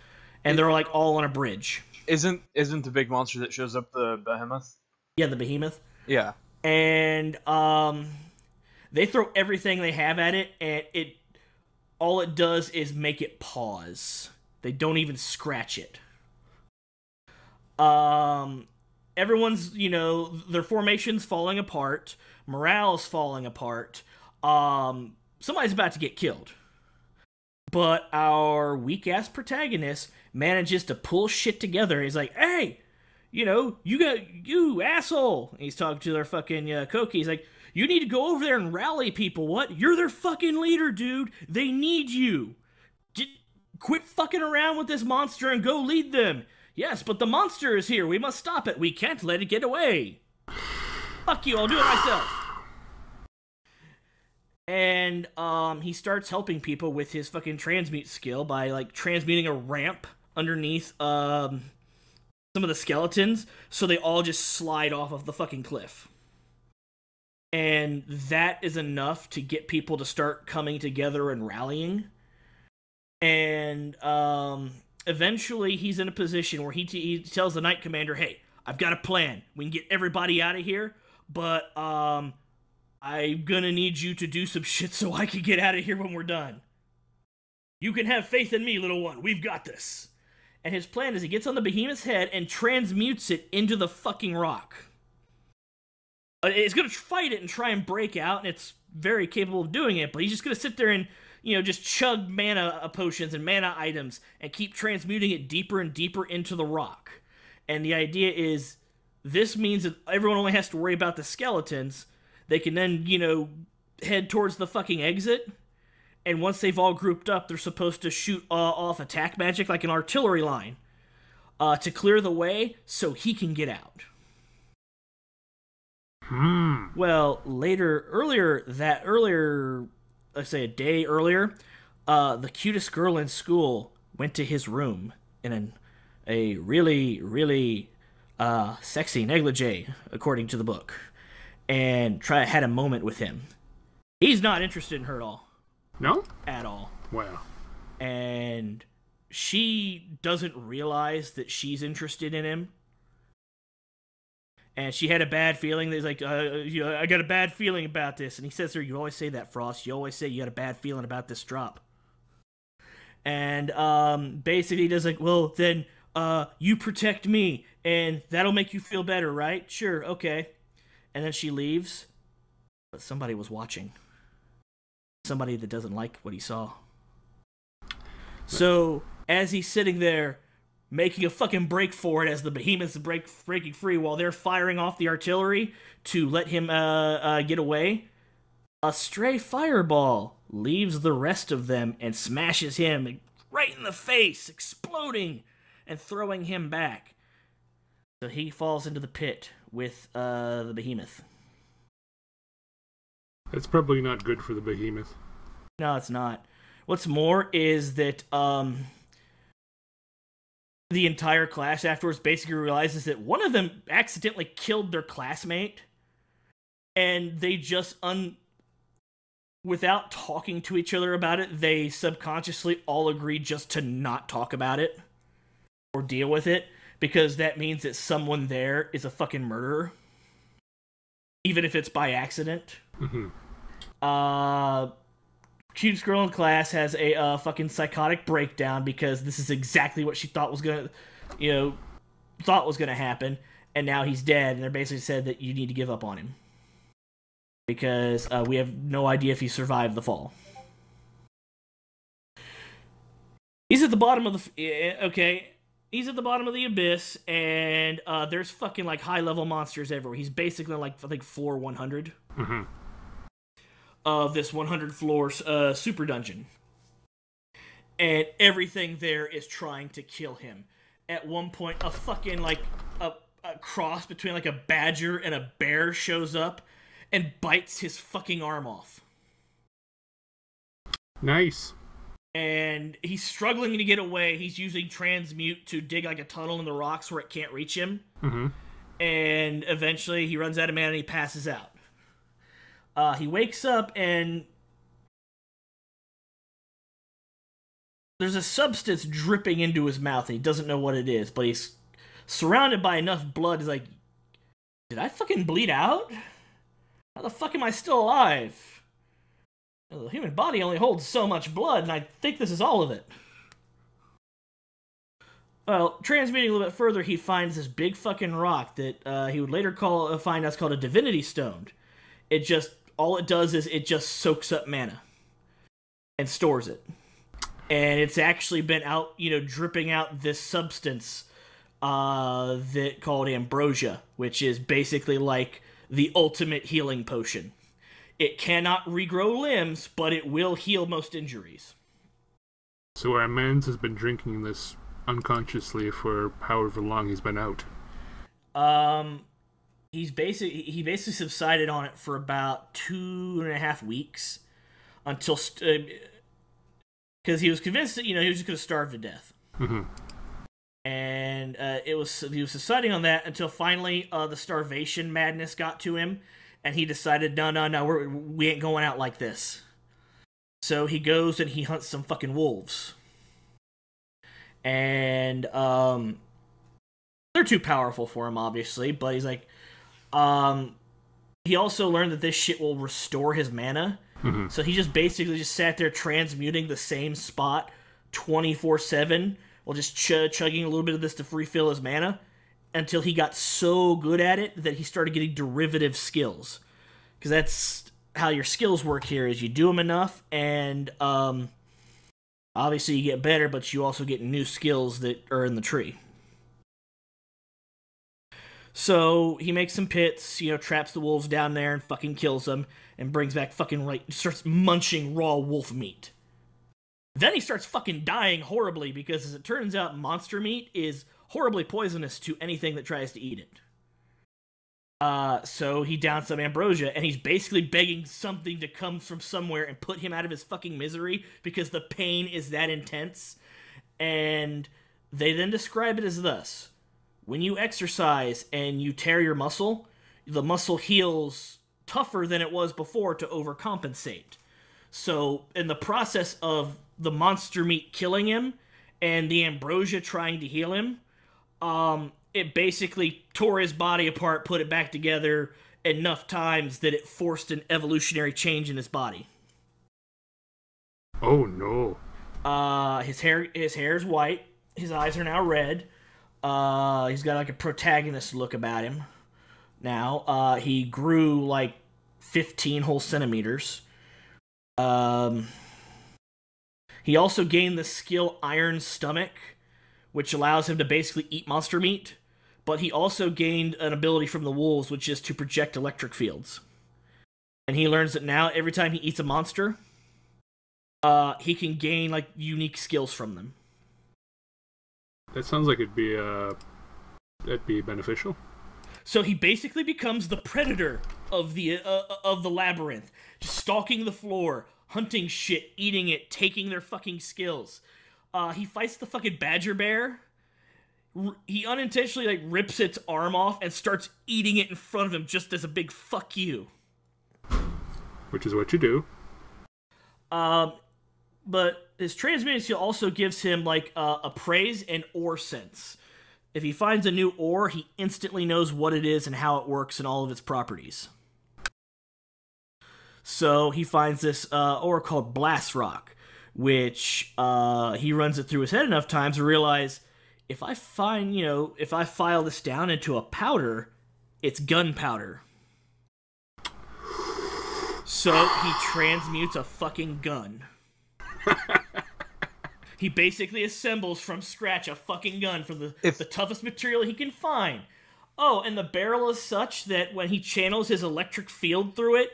and they're like all on a bridge. Isn't isn't the big monster that shows up the behemoth? yeah the behemoth. Yeah. and um, they throw everything they have at it and it all it does is make it pause. They don't even scratch it. Um everyone's you know their formation's falling apart morale's falling apart um somebody's about to get killed but our weak ass protagonist manages to pull shit together he's like hey you know you got you asshole and he's talking to their fucking uh, Koki. he's like you need to go over there and rally people what you're their fucking leader dude they need you quit fucking around with this monster and go lead them Yes, but the monster is here. We must stop it. We can't let it get away. Fuck you, I'll do it myself. And um he starts helping people with his fucking transmute skill by like transmuting a ramp underneath um some of the skeletons so they all just slide off of the fucking cliff. And that is enough to get people to start coming together and rallying. And um eventually he's in a position where he, he tells the knight commander hey i've got a plan we can get everybody out of here but um i'm gonna need you to do some shit so i can get out of here when we're done. You can have faith in me little one. We've got this. And his plan is he gets on the behemoth's head and transmutes it into the fucking rock. It's gonna fight it and try and break out and it's very capable of doing it but he's just gonna sit there and you know, just chug mana uh, potions and mana items and keep transmuting it deeper and deeper into the rock. And the idea is this means that everyone only has to worry about the skeletons. They can then, you know, head towards the fucking exit. And once they've all grouped up, they're supposed to shoot uh, off attack magic like an artillery line uh, to clear the way so he can get out. Hmm. Well, later, earlier that earlier, let's say a day earlier, uh, the cutest girl in school went to his room in an, a really, really uh, sexy negligee, according to the book, and try had a moment with him. He's not interested in her at all, No? at all, Wow. and she doesn't realize that she's interested in him. And she had a bad feeling. There's like, uh, you know, I got a bad feeling about this. And he says to her, "You always say that, Frost. You always say you got a bad feeling about this drop." And um, basically, he does like, "Well, then uh, you protect me, and that'll make you feel better, right? Sure, okay." And then she leaves, but somebody was watching. Somebody that doesn't like what he saw. So as he's sitting there, making a fucking break for it as the behemoths break breaking free while they're firing off the artillery to let him uh, uh, get away. A stray fireball leaves the rest of them and smashes him right in the face, exploding and throwing him back. So he falls into the pit with uh, the behemoth. That's probably not good for the behemoth. No, it's not. What's more is that um, the entire class afterwards basically realizes that one of them accidentally killed their classmate, and they just un without talking to each other about it, they subconsciously all agree just to not talk about it or deal with it because that means that someone there is a fucking murderer, even if it's by accident. hmm Uh, cutest girl in class has a uh, fucking psychotic breakdown because this is exactly what she thought was gonna, you know, thought was gonna happen, and now he's dead, and they basically said that you need to give up on him because uh, we have no idea if he survived the fall. He's at the bottom of the f- eh, okay. He's at the bottom of the abyss, and uh, there's fucking like high level monsters everywhere. He's basically like I think floor 100 hmm of this 100 floor uh, super dungeon. And everything there is trying to kill him. At one point, a fucking like a, a cross between like a badger and a bear shows up and bites his fucking arm off. Nice. And he's struggling to get away. He's using transmute to dig like a tunnel in the rocks where it can't reach him. hmm and eventually he runs out of mana and he passes out. Uh, he wakes up and there's a substance dripping into his mouth and he doesn't know what it is, but he's surrounded by enough blood. He's like, Did I fucking bleed out? How the fuck am I still alive? The human body only holds so much blood, and I think this is all of it. Well, transmitting a little bit further, he finds this big fucking rock that uh, he would later call uh, find out's called a divinity stone. It just all it does is it just soaks up mana and stores it, and it's actually been out, you know, dripping out this substance uh, that called ambrosia, which is basically like the ultimate healing potion. It cannot regrow limbs, but it will heal most injuries. So our man's has been drinking this unconsciously for however long he's been out. Um, he's basically he basically subsided on it for about two and a half weeks until because he was convinced that you know he was just going to starve to death, Mm-hmm. and uh, it was he was subsiding on that until finally uh, the starvation madness got to him, and he decided no no no we're, we ain't going out like this. So he goes and he hunts some fucking wolves, and um, they're too powerful for him obviously, but he's like um, he also learned that this shit will restore his mana. hmm So he just basically just sat there transmuting the same spot 24 7 while just ch- chugging a little bit of this to refill his mana until he got so good at it that he started getting derivative skills. Because that's how your skills work here is you do them enough and um, obviously you get better, but you also get new skills that are in the tree. So he makes some pits, you know, traps the wolves down there and fucking kills them and brings back fucking right, starts munching raw wolf meat. Then he starts fucking dying horribly because as it turns out monster meat is horribly poisonous to anything that tries to eat it. Uh, so he downs some ambrosia and he's basically begging something to come from somewhere and put him out of his fucking misery because the pain is that intense. And they then describe it as thus when you exercise and you tear your muscle, the muscle heals tougher than it was before to overcompensate. So, in the process of the monster meat killing him and the ambrosia trying to heal him, um, it basically tore his body apart, put it back together enough times that it forced an evolutionary change in his body. Oh no. Uh, his hair his hair is white. His eyes are now red. Uh, he's got like a protagonist look about him. Now, uh, he grew like 15 whole centimeters. Um, he also gained the skill Iron Stomach, which allows him to basically eat monster meat. But he also gained an ability from the wolves, which is to project electric fields. And he learns that now every time he eats a monster, uh, he can gain like unique skills from them. That sounds like it'd be uh, that'd be beneficial. So he basically becomes the predator of the uh, of the labyrinth, just stalking the floor, hunting shit, eating it, taking their fucking skills. Uh, he fights the fucking badger bear. R- he unintentionally like rips its arm off and starts eating it in front of him, just as a big fuck you. Which is what you do. Um, but his transmuting skill also gives him like uh, a praise and ore sense. If he finds a new ore, he instantly knows what it is and how it works and all of its properties. So he finds this uh, ore called Blast Rock, which uh, he runs it through his head enough times to realize if I find, you know, if I file this down into a powder, it's gunpowder. So he transmutes a fucking gun. he basically assembles from scratch a fucking gun from the, If- the toughest material he can find. Oh, and the barrel is such that when he channels his electric field through it,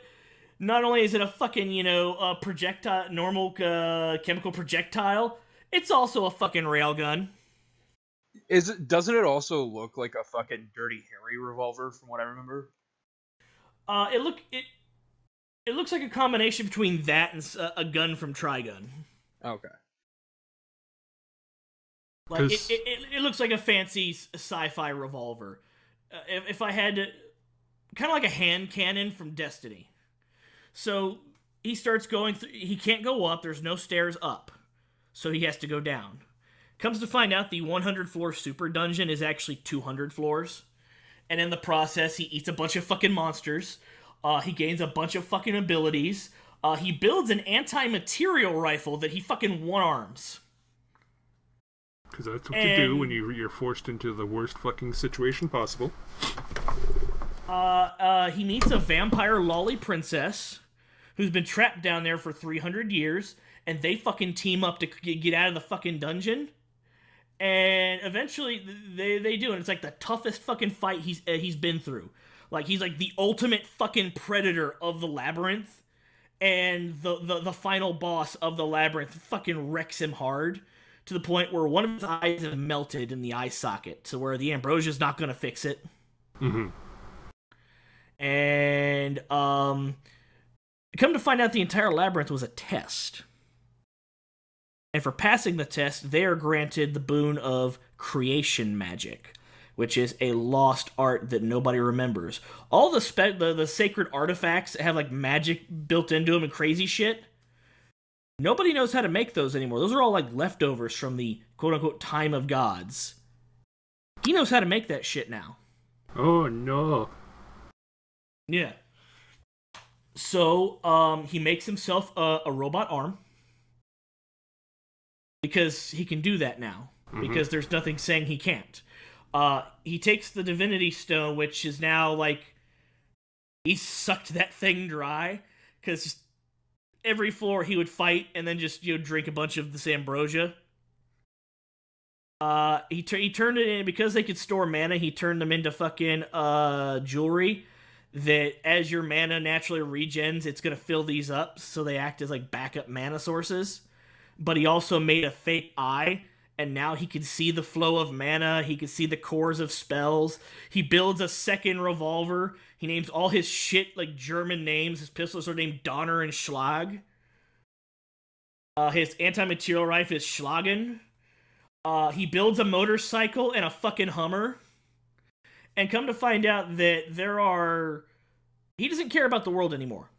not only is it a fucking, you know, a projectile, normal uh, chemical projectile, it's also a fucking railgun. Is it? Doesn't it also look like a fucking Dirty Harry revolver, from what I remember? Uh, it look it it looks like a combination between that and a gun from Trigun. Okay. Like it, 'Cause- it, it, it looks like a fancy sci-fi revolver. Uh, if, if I had to, kind of like a hand cannon from Destiny. So he starts going through. He can't go up. There's no stairs up, so he has to go down. Comes to find out, the 100 floor super dungeon is actually 200 floors, and in the process, he eats a bunch of fucking monsters. Uh, he gains a bunch of fucking abilities. Uh, he builds an anti-material rifle that he fucking one arms. Because that's what you do when you, you're forced into the worst fucking situation possible. Uh, uh, he meets a vampire lolly princess who's been trapped down there for 300 years, and they fucking team up to get out of the fucking dungeon. And eventually, they they do, and it's like the toughest fucking fight he's uh, he's been through. Like he's like the ultimate fucking predator of the labyrinth, and the the, the final boss of the labyrinth fucking wrecks him hard to the point where one of his eyes is melted in the eye socket, to where the ambrosia's not gonna fix it hmm and um come to find out the entire labyrinth was a test. And for passing the test they are granted the boon of creation magic which is a lost art that nobody remembers. All the spe- the, the sacred artifacts that have like magic built into them and crazy shit. Nobody knows how to make those anymore. Those are all like leftovers from the quote unquote time of gods. He knows how to make that shit now. Oh no. Yeah. So, um, he makes himself a, a robot arm because he can do that now. Mhm. Because there's nothing saying he can't. Uh, he takes the Divinity Stone, which is now like he sucked that thing dry because every floor he would fight and then just you know drink a bunch of this ambrosia. Uh, he tur- he turned it in because they could store mana. He turned them into fucking uh jewelry that as your mana naturally regens, it's gonna fill these up, so they act as like backup mana sources. But he also made a fake eye, and now he can see the flow of mana. He can see the cores of spells. He builds a second revolver. He names all his shit like German names. His pistols are named Donner and Schlag. Uh, his anti-material rifle is Schlagen. Uh, he builds a motorcycle and a fucking Hummer. And come to find out that there are. He doesn't care about the world anymore.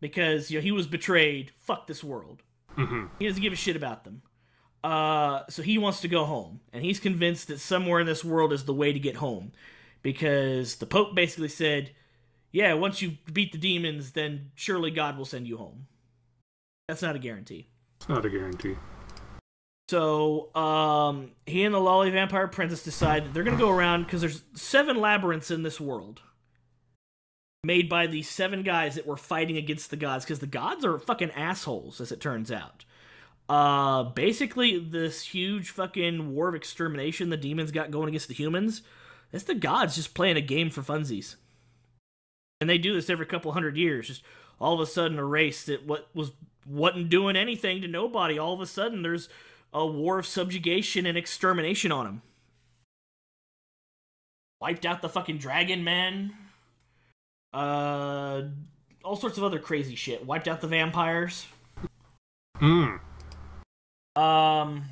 Because, you know, he was betrayed. Fuck this world. hmm He doesn't give a shit about them. Uh, so he wants to go home. And he's convinced that somewhere in this world is the way to get home. Because the Pope basically said, yeah, once you beat the demons, then surely God will send you home. That's not a guarantee. It's not a guarantee. So um, he and the Lolly Vampire Princess decide they're going to go around because there's seven labyrinths in this world made by these seven guys that were fighting against the gods because the gods are fucking assholes, as it turns out. Uh, basically, this huge fucking war of extermination the demons got going against the humans. It's the gods just playing a game for funsies. And they do this every couple hundred years. Just all of a sudden, a race that what was wasn't doing anything to nobody. All of a sudden, there's a war of subjugation and extermination on them. Wiped out the fucking dragon men. Uh, all sorts of other crazy shit. Wiped out the vampires. Hmm. Um.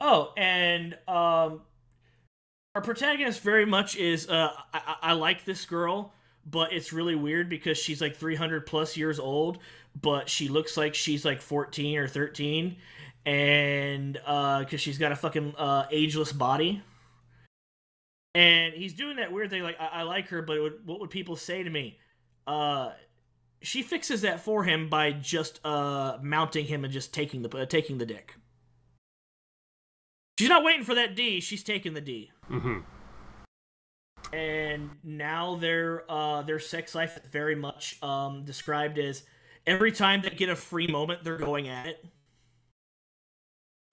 Oh, and um, our protagonist very much is. Uh, I, I like this girl, but it's really weird because she's like 300 plus years old, but she looks like she's like 14 or 13, and uh, because she's got a fucking uh ageless body. And he's doing that weird thing, like I, I like her, but would, what would people say to me? Uh, she fixes that for him by just uh mounting him and just taking the uh, taking the dick. She's not waiting for that D. She's taking the D. Mm-hmm. And now their uh their sex life is very much um described as every time they get a free moment, they're going at it.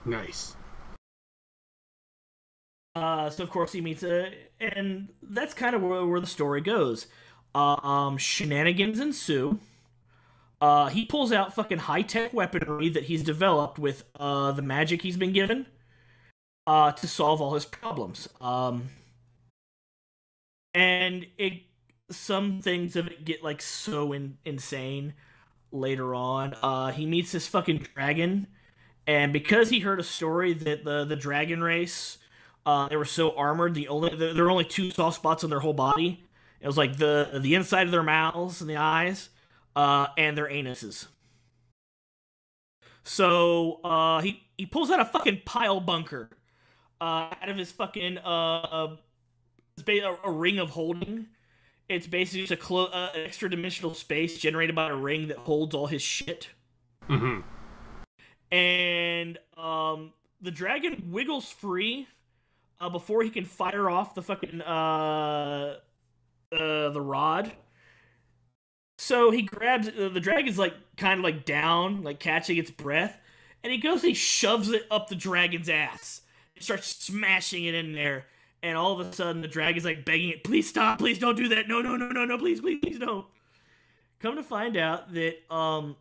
Nice. Uh, so of course he meets a, and that's kind of where, where the story goes. Uh, um, shenanigans ensue. Uh, he pulls out fucking high tech weaponry that he's developed with uh, the magic he's been given uh, to solve all his problems. Um, and it some things of it get like so in, insane later on. Uh, he meets this fucking dragon, and because he heard a story that the the dragon race, uh, they were so armored, the only there were only two soft spots on their whole body. It was like the the inside of their mouths and the eyes, uh, and their anuses. So uh, he he pulls out a fucking pile bunker uh, out of his fucking uh, a, a ring of holding. It's basically just a clo- uh, extra dimensional space generated by a ring that holds all his shit. Mm-hmm. And um, the dragon wiggles free uh, before he can fire off the fucking uh, uh the rod. So he grabs uh, the dragon's like kind of like down, like catching its breath, and he goes and he shoves it up the dragon's ass. He starts smashing it in there, and all of a sudden the dragon's like begging it, "Please stop! Please don't do that! No, no, no, no, no! Please, please, please don't!" Come to find out that um,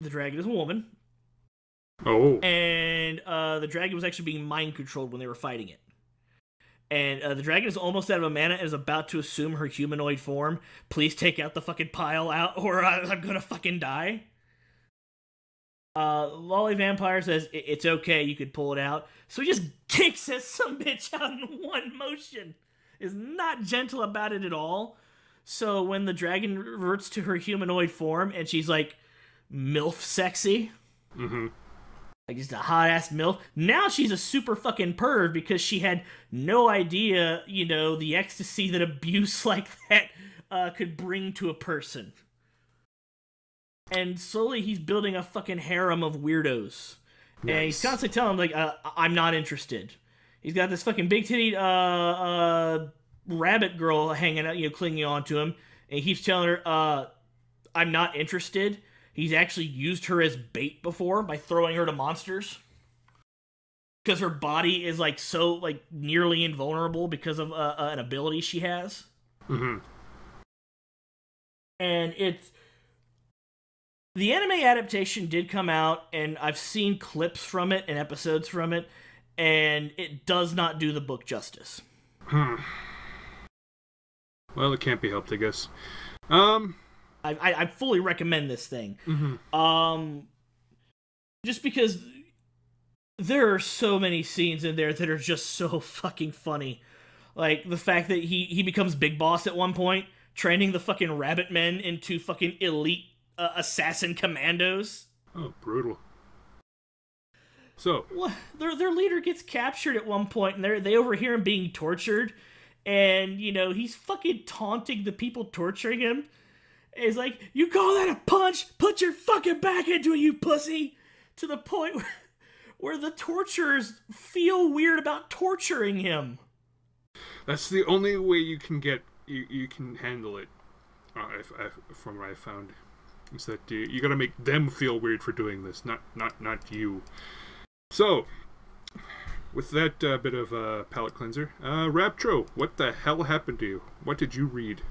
the dragon is a woman, Oh. and uh, the dragon was actually being mind controlled when they were fighting it. And uh, the dragon is almost out of a mana and is about to assume her humanoid form. Please take out the fucking pile out, or I- I'm gonna fucking die. Uh, Lolly Vampire says "I- it's okay, you could pull it out. So he just kicks this some bitch out in one motion. Is not gentle about it at all. So when the dragon reverts to her humanoid form and she's like milf sexy, Mm-hmm. Like just a hot ass milf. Now she's a super fucking perv because she had no idea, you know, the ecstasy that abuse like that uh, could bring to a person. And slowly he's building a fucking harem of weirdos. And he's constantly telling like, uh, I'm not interested. He's got this fucking big titty uh, uh, rabbit girl hanging out, you know, clinging onto him. And he keeps telling her, uh, I'm not interested. He's actually used her as bait before by throwing her to monsters. Because her body is, like, so, like, nearly invulnerable because of uh, uh, an ability she has. Mm-hmm. and it's the anime adaptation did come out and i've seen clips from it and episodes from it and it does not do the book justice Hmm. Well, it can't be helped, I guess. Um. I i, I fully recommend this thing mhm. um just because there are so many scenes in there that are just so fucking funny like the fact that he he becomes big boss at one point training the fucking rabbit men into fucking elite uh, assassin commandos Oh, brutal. So, What? Their their leader gets captured at one point, and they they overhear him being tortured, and you know he's fucking taunting the people torturing him. He's like, "You call that a punch? Put your fucking back into it, you pussy!" To the point where, where the torturers feel weird about torturing him. that's the only way you can get you, you can handle it. Uh, from what I found, Is that you, you got to make them feel weird for doing this, not not not you. So, with that uh, bit of uh, palate cleanser, uh, Raptro, what the hell happened to you? What did you read?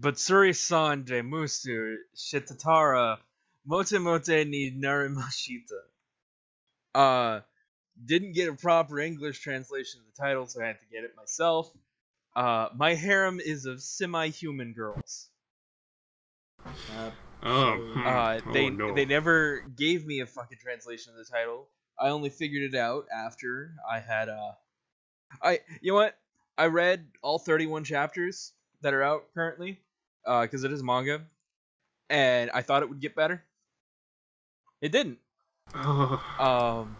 Batsuri san de musu shitatara mote mote ni narimashita. Uh, didn't get a proper English translation of the title, so I had to get it myself. Uh, my harem is of semi-human girls. Uh, oh, hmm. uh, they oh, no. they never gave me a fucking translation of the title. I only figured it out after I had uh I you know what? I read all 31 chapters that are out currently uh cuz it is manga and I thought it would get better. It didn't. Um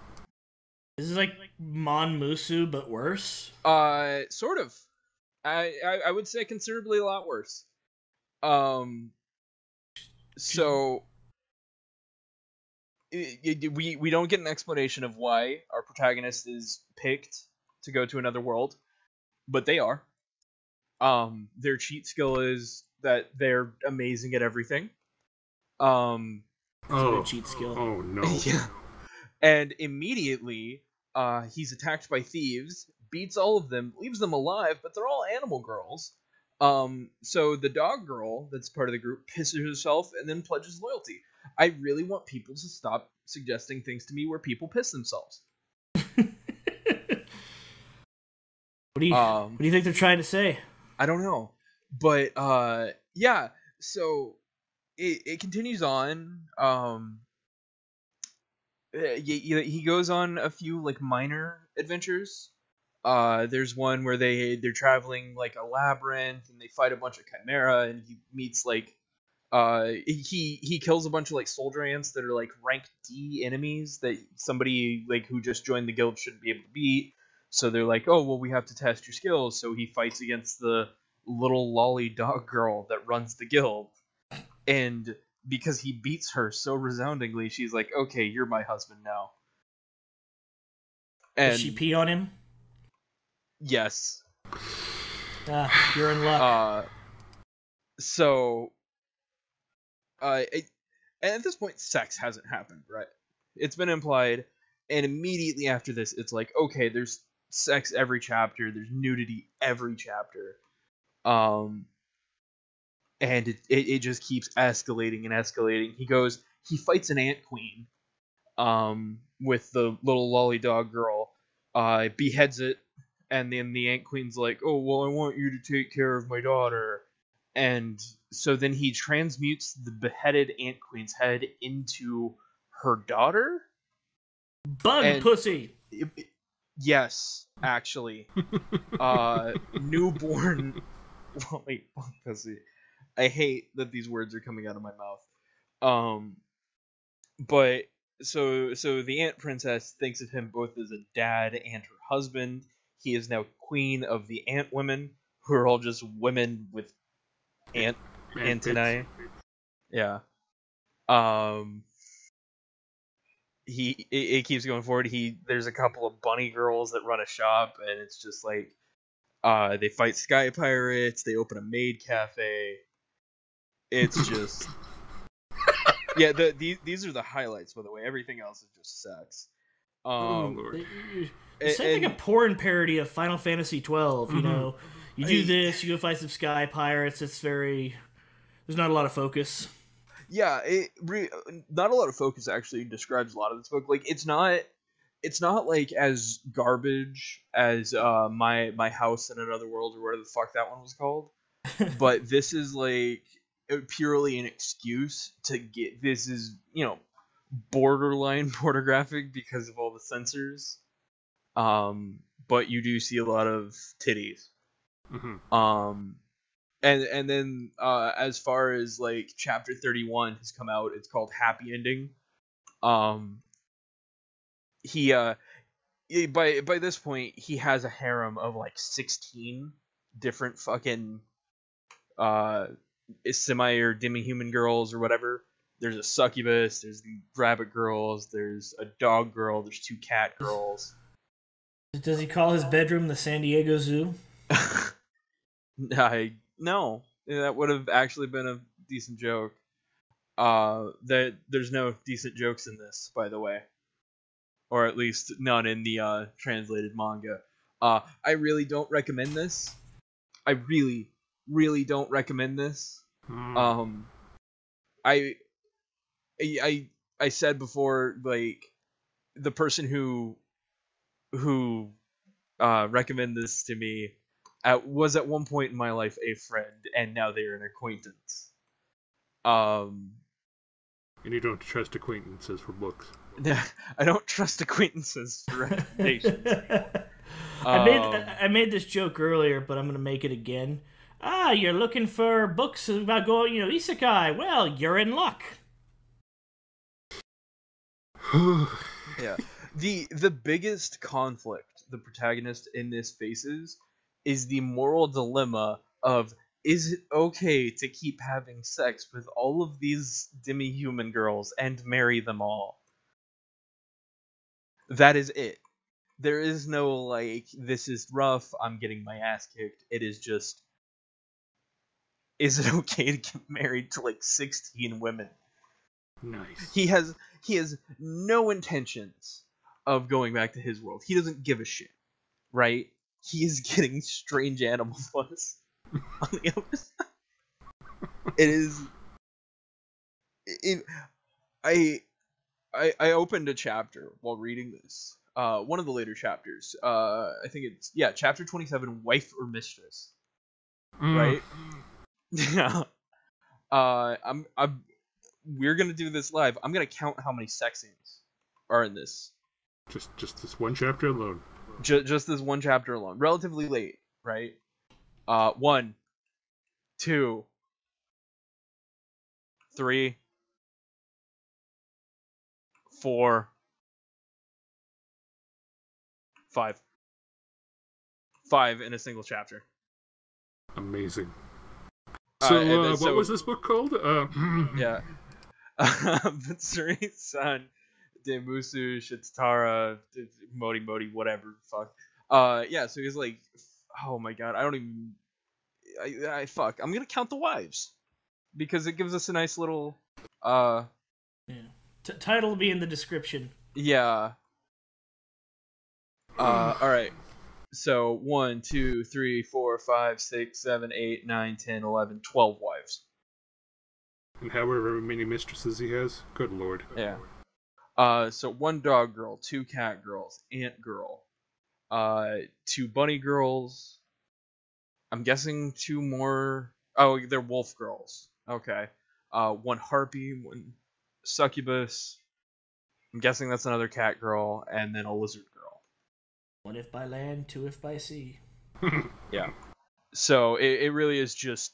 this is like Mon Musu but worse? Uh sort of. I, I I would say considerably a lot worse. Um so we we don't get an explanation of why our protagonist is picked to go to another world, but they are. Um, their cheat skill is that they're amazing at everything. Um, oh, cheat skill. Oh no. yeah. And immediately, uh, he's attacked by thieves, beats all of them, leaves them alive, but they're all animal girls. Um, so the dog girl that's part of the group pisses herself and then pledges loyalty. I really want people to stop suggesting things to me where people piss themselves. what do you um, What do you think they're trying to say? I don't know, but uh, yeah. So it it continues on. Um, he, eh, he goes on a few like minor adventures. Uh, there's one where they they're traveling like a labyrinth and they fight a bunch of chimera and he meets like uh he he kills a bunch of like soldier ants that are like rank D enemies that somebody like who just joined the guild shouldn't be able to beat. So they're like, oh well, we have to test your skills. So he fights against the little lolly dog girl that runs the guild, and because he beats her so resoundingly, she's like, okay, you're my husband now. And Does she pee on him? Yes. Ah, you're in luck. Uh, so uh, it, and at this point, sex hasn't happened, right? It's been implied, and immediately after this, it's like, okay, there's sex every chapter, there's nudity every chapter, um, and it, it, it just keeps escalating and escalating. He goes, he fights an ant queen, um, with the little lolly dog girl, uh, beheads it, and then the ant queen's like, oh well, I want you to take care of my daughter, and so then he transmutes the beheaded ant queen's head into her daughter? Bug and pussy! It, it, yes actually. Uh newborn wait bug pussy i hate that these words are coming out of my mouth um but so so the ant princess thinks of him both as a dad and her husband he is now queen of the ant women who are all just women with ant antennae. Yeah. Um. He it, it, keeps going forward. He there's a couple of bunny girls that run a shop, and it's just like, uh, they fight sky pirates. They open a maid cafe. It's just. yeah, the, these these are the highlights, by the way. Everything else is just sex. Um, oh, it's and, like a porn parody of Final Fantasy twelve. You mm-hmm. know, you do this, you go fight some sky pirates. It's very there's not a lot of focus. Yeah, it re- not a lot of focus actually describes a lot of this book. Like it's not it's not like as garbage as uh, my my house in another world or whatever the fuck that one was called. but this is like purely an excuse to get this is you know borderline pornographic because of all the censors. Um, but you do see a lot of titties. Mm-hmm. Um, and and then uh, as far as like chapter 31 has come out it's called happy ending um he uh by by this point he has a harem of like 16 different fucking uh semi or demi-human girls or whatever. There's a succubus there's the rabbit girls there's a dog girl there's two cat girls. Does he call his bedroom the san diego zoo? I no, that would have actually been a decent joke. Uh, that there's no decent jokes in this, by the way, or at least none in the uh, translated manga. Uh, I really don't recommend this. I really, really don't recommend this. Hmm. Um, I, I, I, said before, like, the person who, who, uh, recommended this to me, at, was at one point in my life a friend, and now they are an acquaintance. Um, and you don't trust acquaintances for books. I don't trust acquaintances for recommendations. I made Um, I made this joke earlier, but I'm gonna make it again. Ah, you're looking for books about going, you know, isekai. Well, you're in luck. yeah the the biggest conflict the protagonist in this faces is the moral dilemma of is it okay to keep having sex with all of these demi-human girls and marry them all that is it there is no like this is rough i'm getting my ass kicked it is just is it okay to get married to like 16 women nice. he has he has no intentions of going back to his world. He doesn't give a shit, right? He is getting strange animal fuzz on the other side. It is. It, I, I I opened a chapter while reading this. Uh, one of the later chapters. Uh, I think it's yeah, chapter twenty-seven, wife or mistress. Mm. right? Yeah. Uh, I'm I'm we're gonna do this live. I'm gonna count how many sex scenes are in this. Just just this one chapter alone. Just just this one chapter alone. Relatively late, right? Uh, one, two, three, four, five. Five in a single chapter. Amazing. Uh, So, and uh, then- what so- was this book called? Uh, Yeah. Mitsuri san Demusu Shitara Modi Modi whatever fuck. Uh yeah, so he's like oh my god, I don't even I, I fuck. I'm gonna count the wives. Because it gives us a nice little uh T- title will be in the description. yeah. Uh alright. So one, two, three, four, five, six, seven, eight, nine, ten, eleven, twelve wives. and however many mistresses he has. Good lord. Yeah. Uh, so one dog girl, two cat girls, ant girl, uh, two bunny girls. I'm guessing two more. Oh, they're wolf girls. Okay. Uh, one harpy, one succubus. I'm guessing that's another cat girl, and then a lizard girl. One if by land, two if by sea. Yeah. So it, it really is just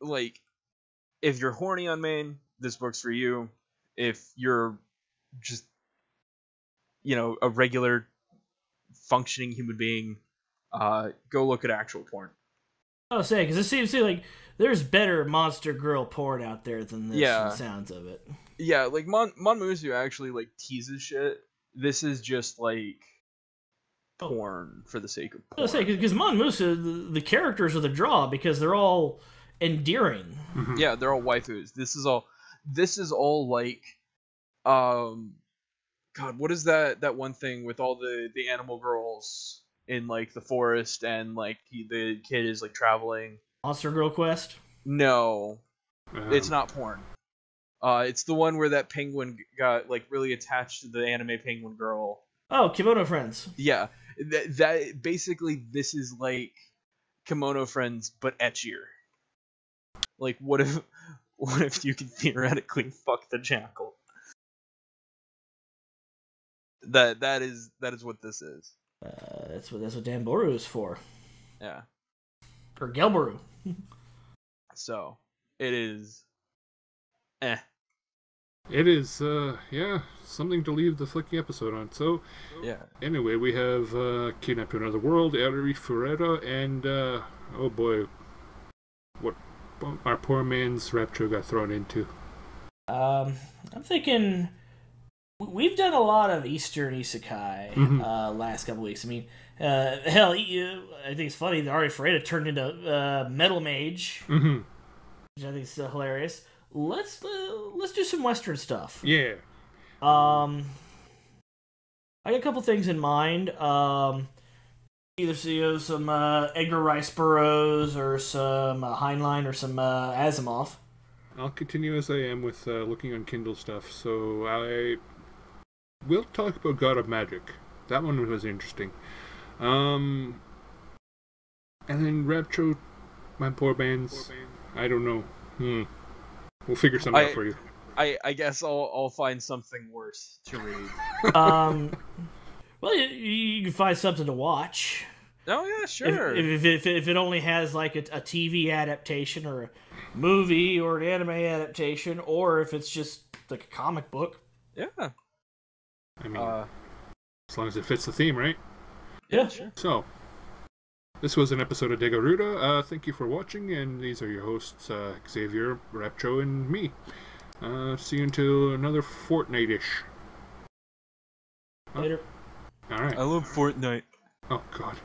like if you're horny on main, this book's for you. If you're just you know, a regular functioning human being, uh go look at actual porn. I'll say because it seems to like there's better monster girl porn out there than this. Yeah. the sounds of it. Yeah, like Mon Monmusu actually like teases shit. This is just like Oh. porn for the sake of I'll porn. say because Monmusu, the, the characters are the draw because they're all endearing. Mhm. Yeah, they're all waifus. This is all. This is all like, um, God, what is that? That one thing with all the the animal girls in like the forest and like he, the kid is like traveling. Monster Girl Quest. No, Um, it's not porn. Uh, it's the one where that penguin got like really attached to the anime penguin girl. Oh, Kemono Friends. Yeah, that, that basically this is like Kemono Friends but etchier. Like, what if, what if you could theoretically fuck the jackal? That that is that is what this is. Uh, that's what that's what Danbooru is for, Yeah. or Gelbooru. So it is. Eh. It is, uh, yeah, something to leave the flicking episode on. So, Yeah. anyway, we have uh, Kidnapped to Another World, Arifureta, and, uh, oh boy, what our poor man's Raptro got thrown into. Um, I'm thinking we've done a lot of Eastern isekai Mhm. uh, last couple weeks. I mean, uh, hell, you, I think it's funny that Arifureta turned into uh, Metal Mage, hmm which I think is hilarious. Let's uh, let's do some Western stuff. Yeah. Um, I got a couple things in mind. Um, either so, you know, some uh, Edgar Rice Burroughs or some uh, Heinlein or some uh, Asimov. I'll continue as I am with uh, looking on Kindle stuff. So I will talk about God of Magic. That one was interesting. Um, and then Raptro, my poor bands. I don't know. Hmm. We'll figure something out for you. I I guess I'll I'll find something worse to read. Um, well, you, you can find something to watch. Oh yeah, If, sure. if, if, if it only has like a, a TV adaptation or a movie or an anime adaptation, or if it's just like a comic book. yeah. I mean, Uh, as long as it fits the theme, right? yeah, Yeah. sure. So, this was an episode of Degaruta. Uh, thank you for watching, and these are your hosts, uh, Xavier, Raptro, and me. Uh, see you until another fortnight-ish. Later. All right. I love Fortnite. Oh, God.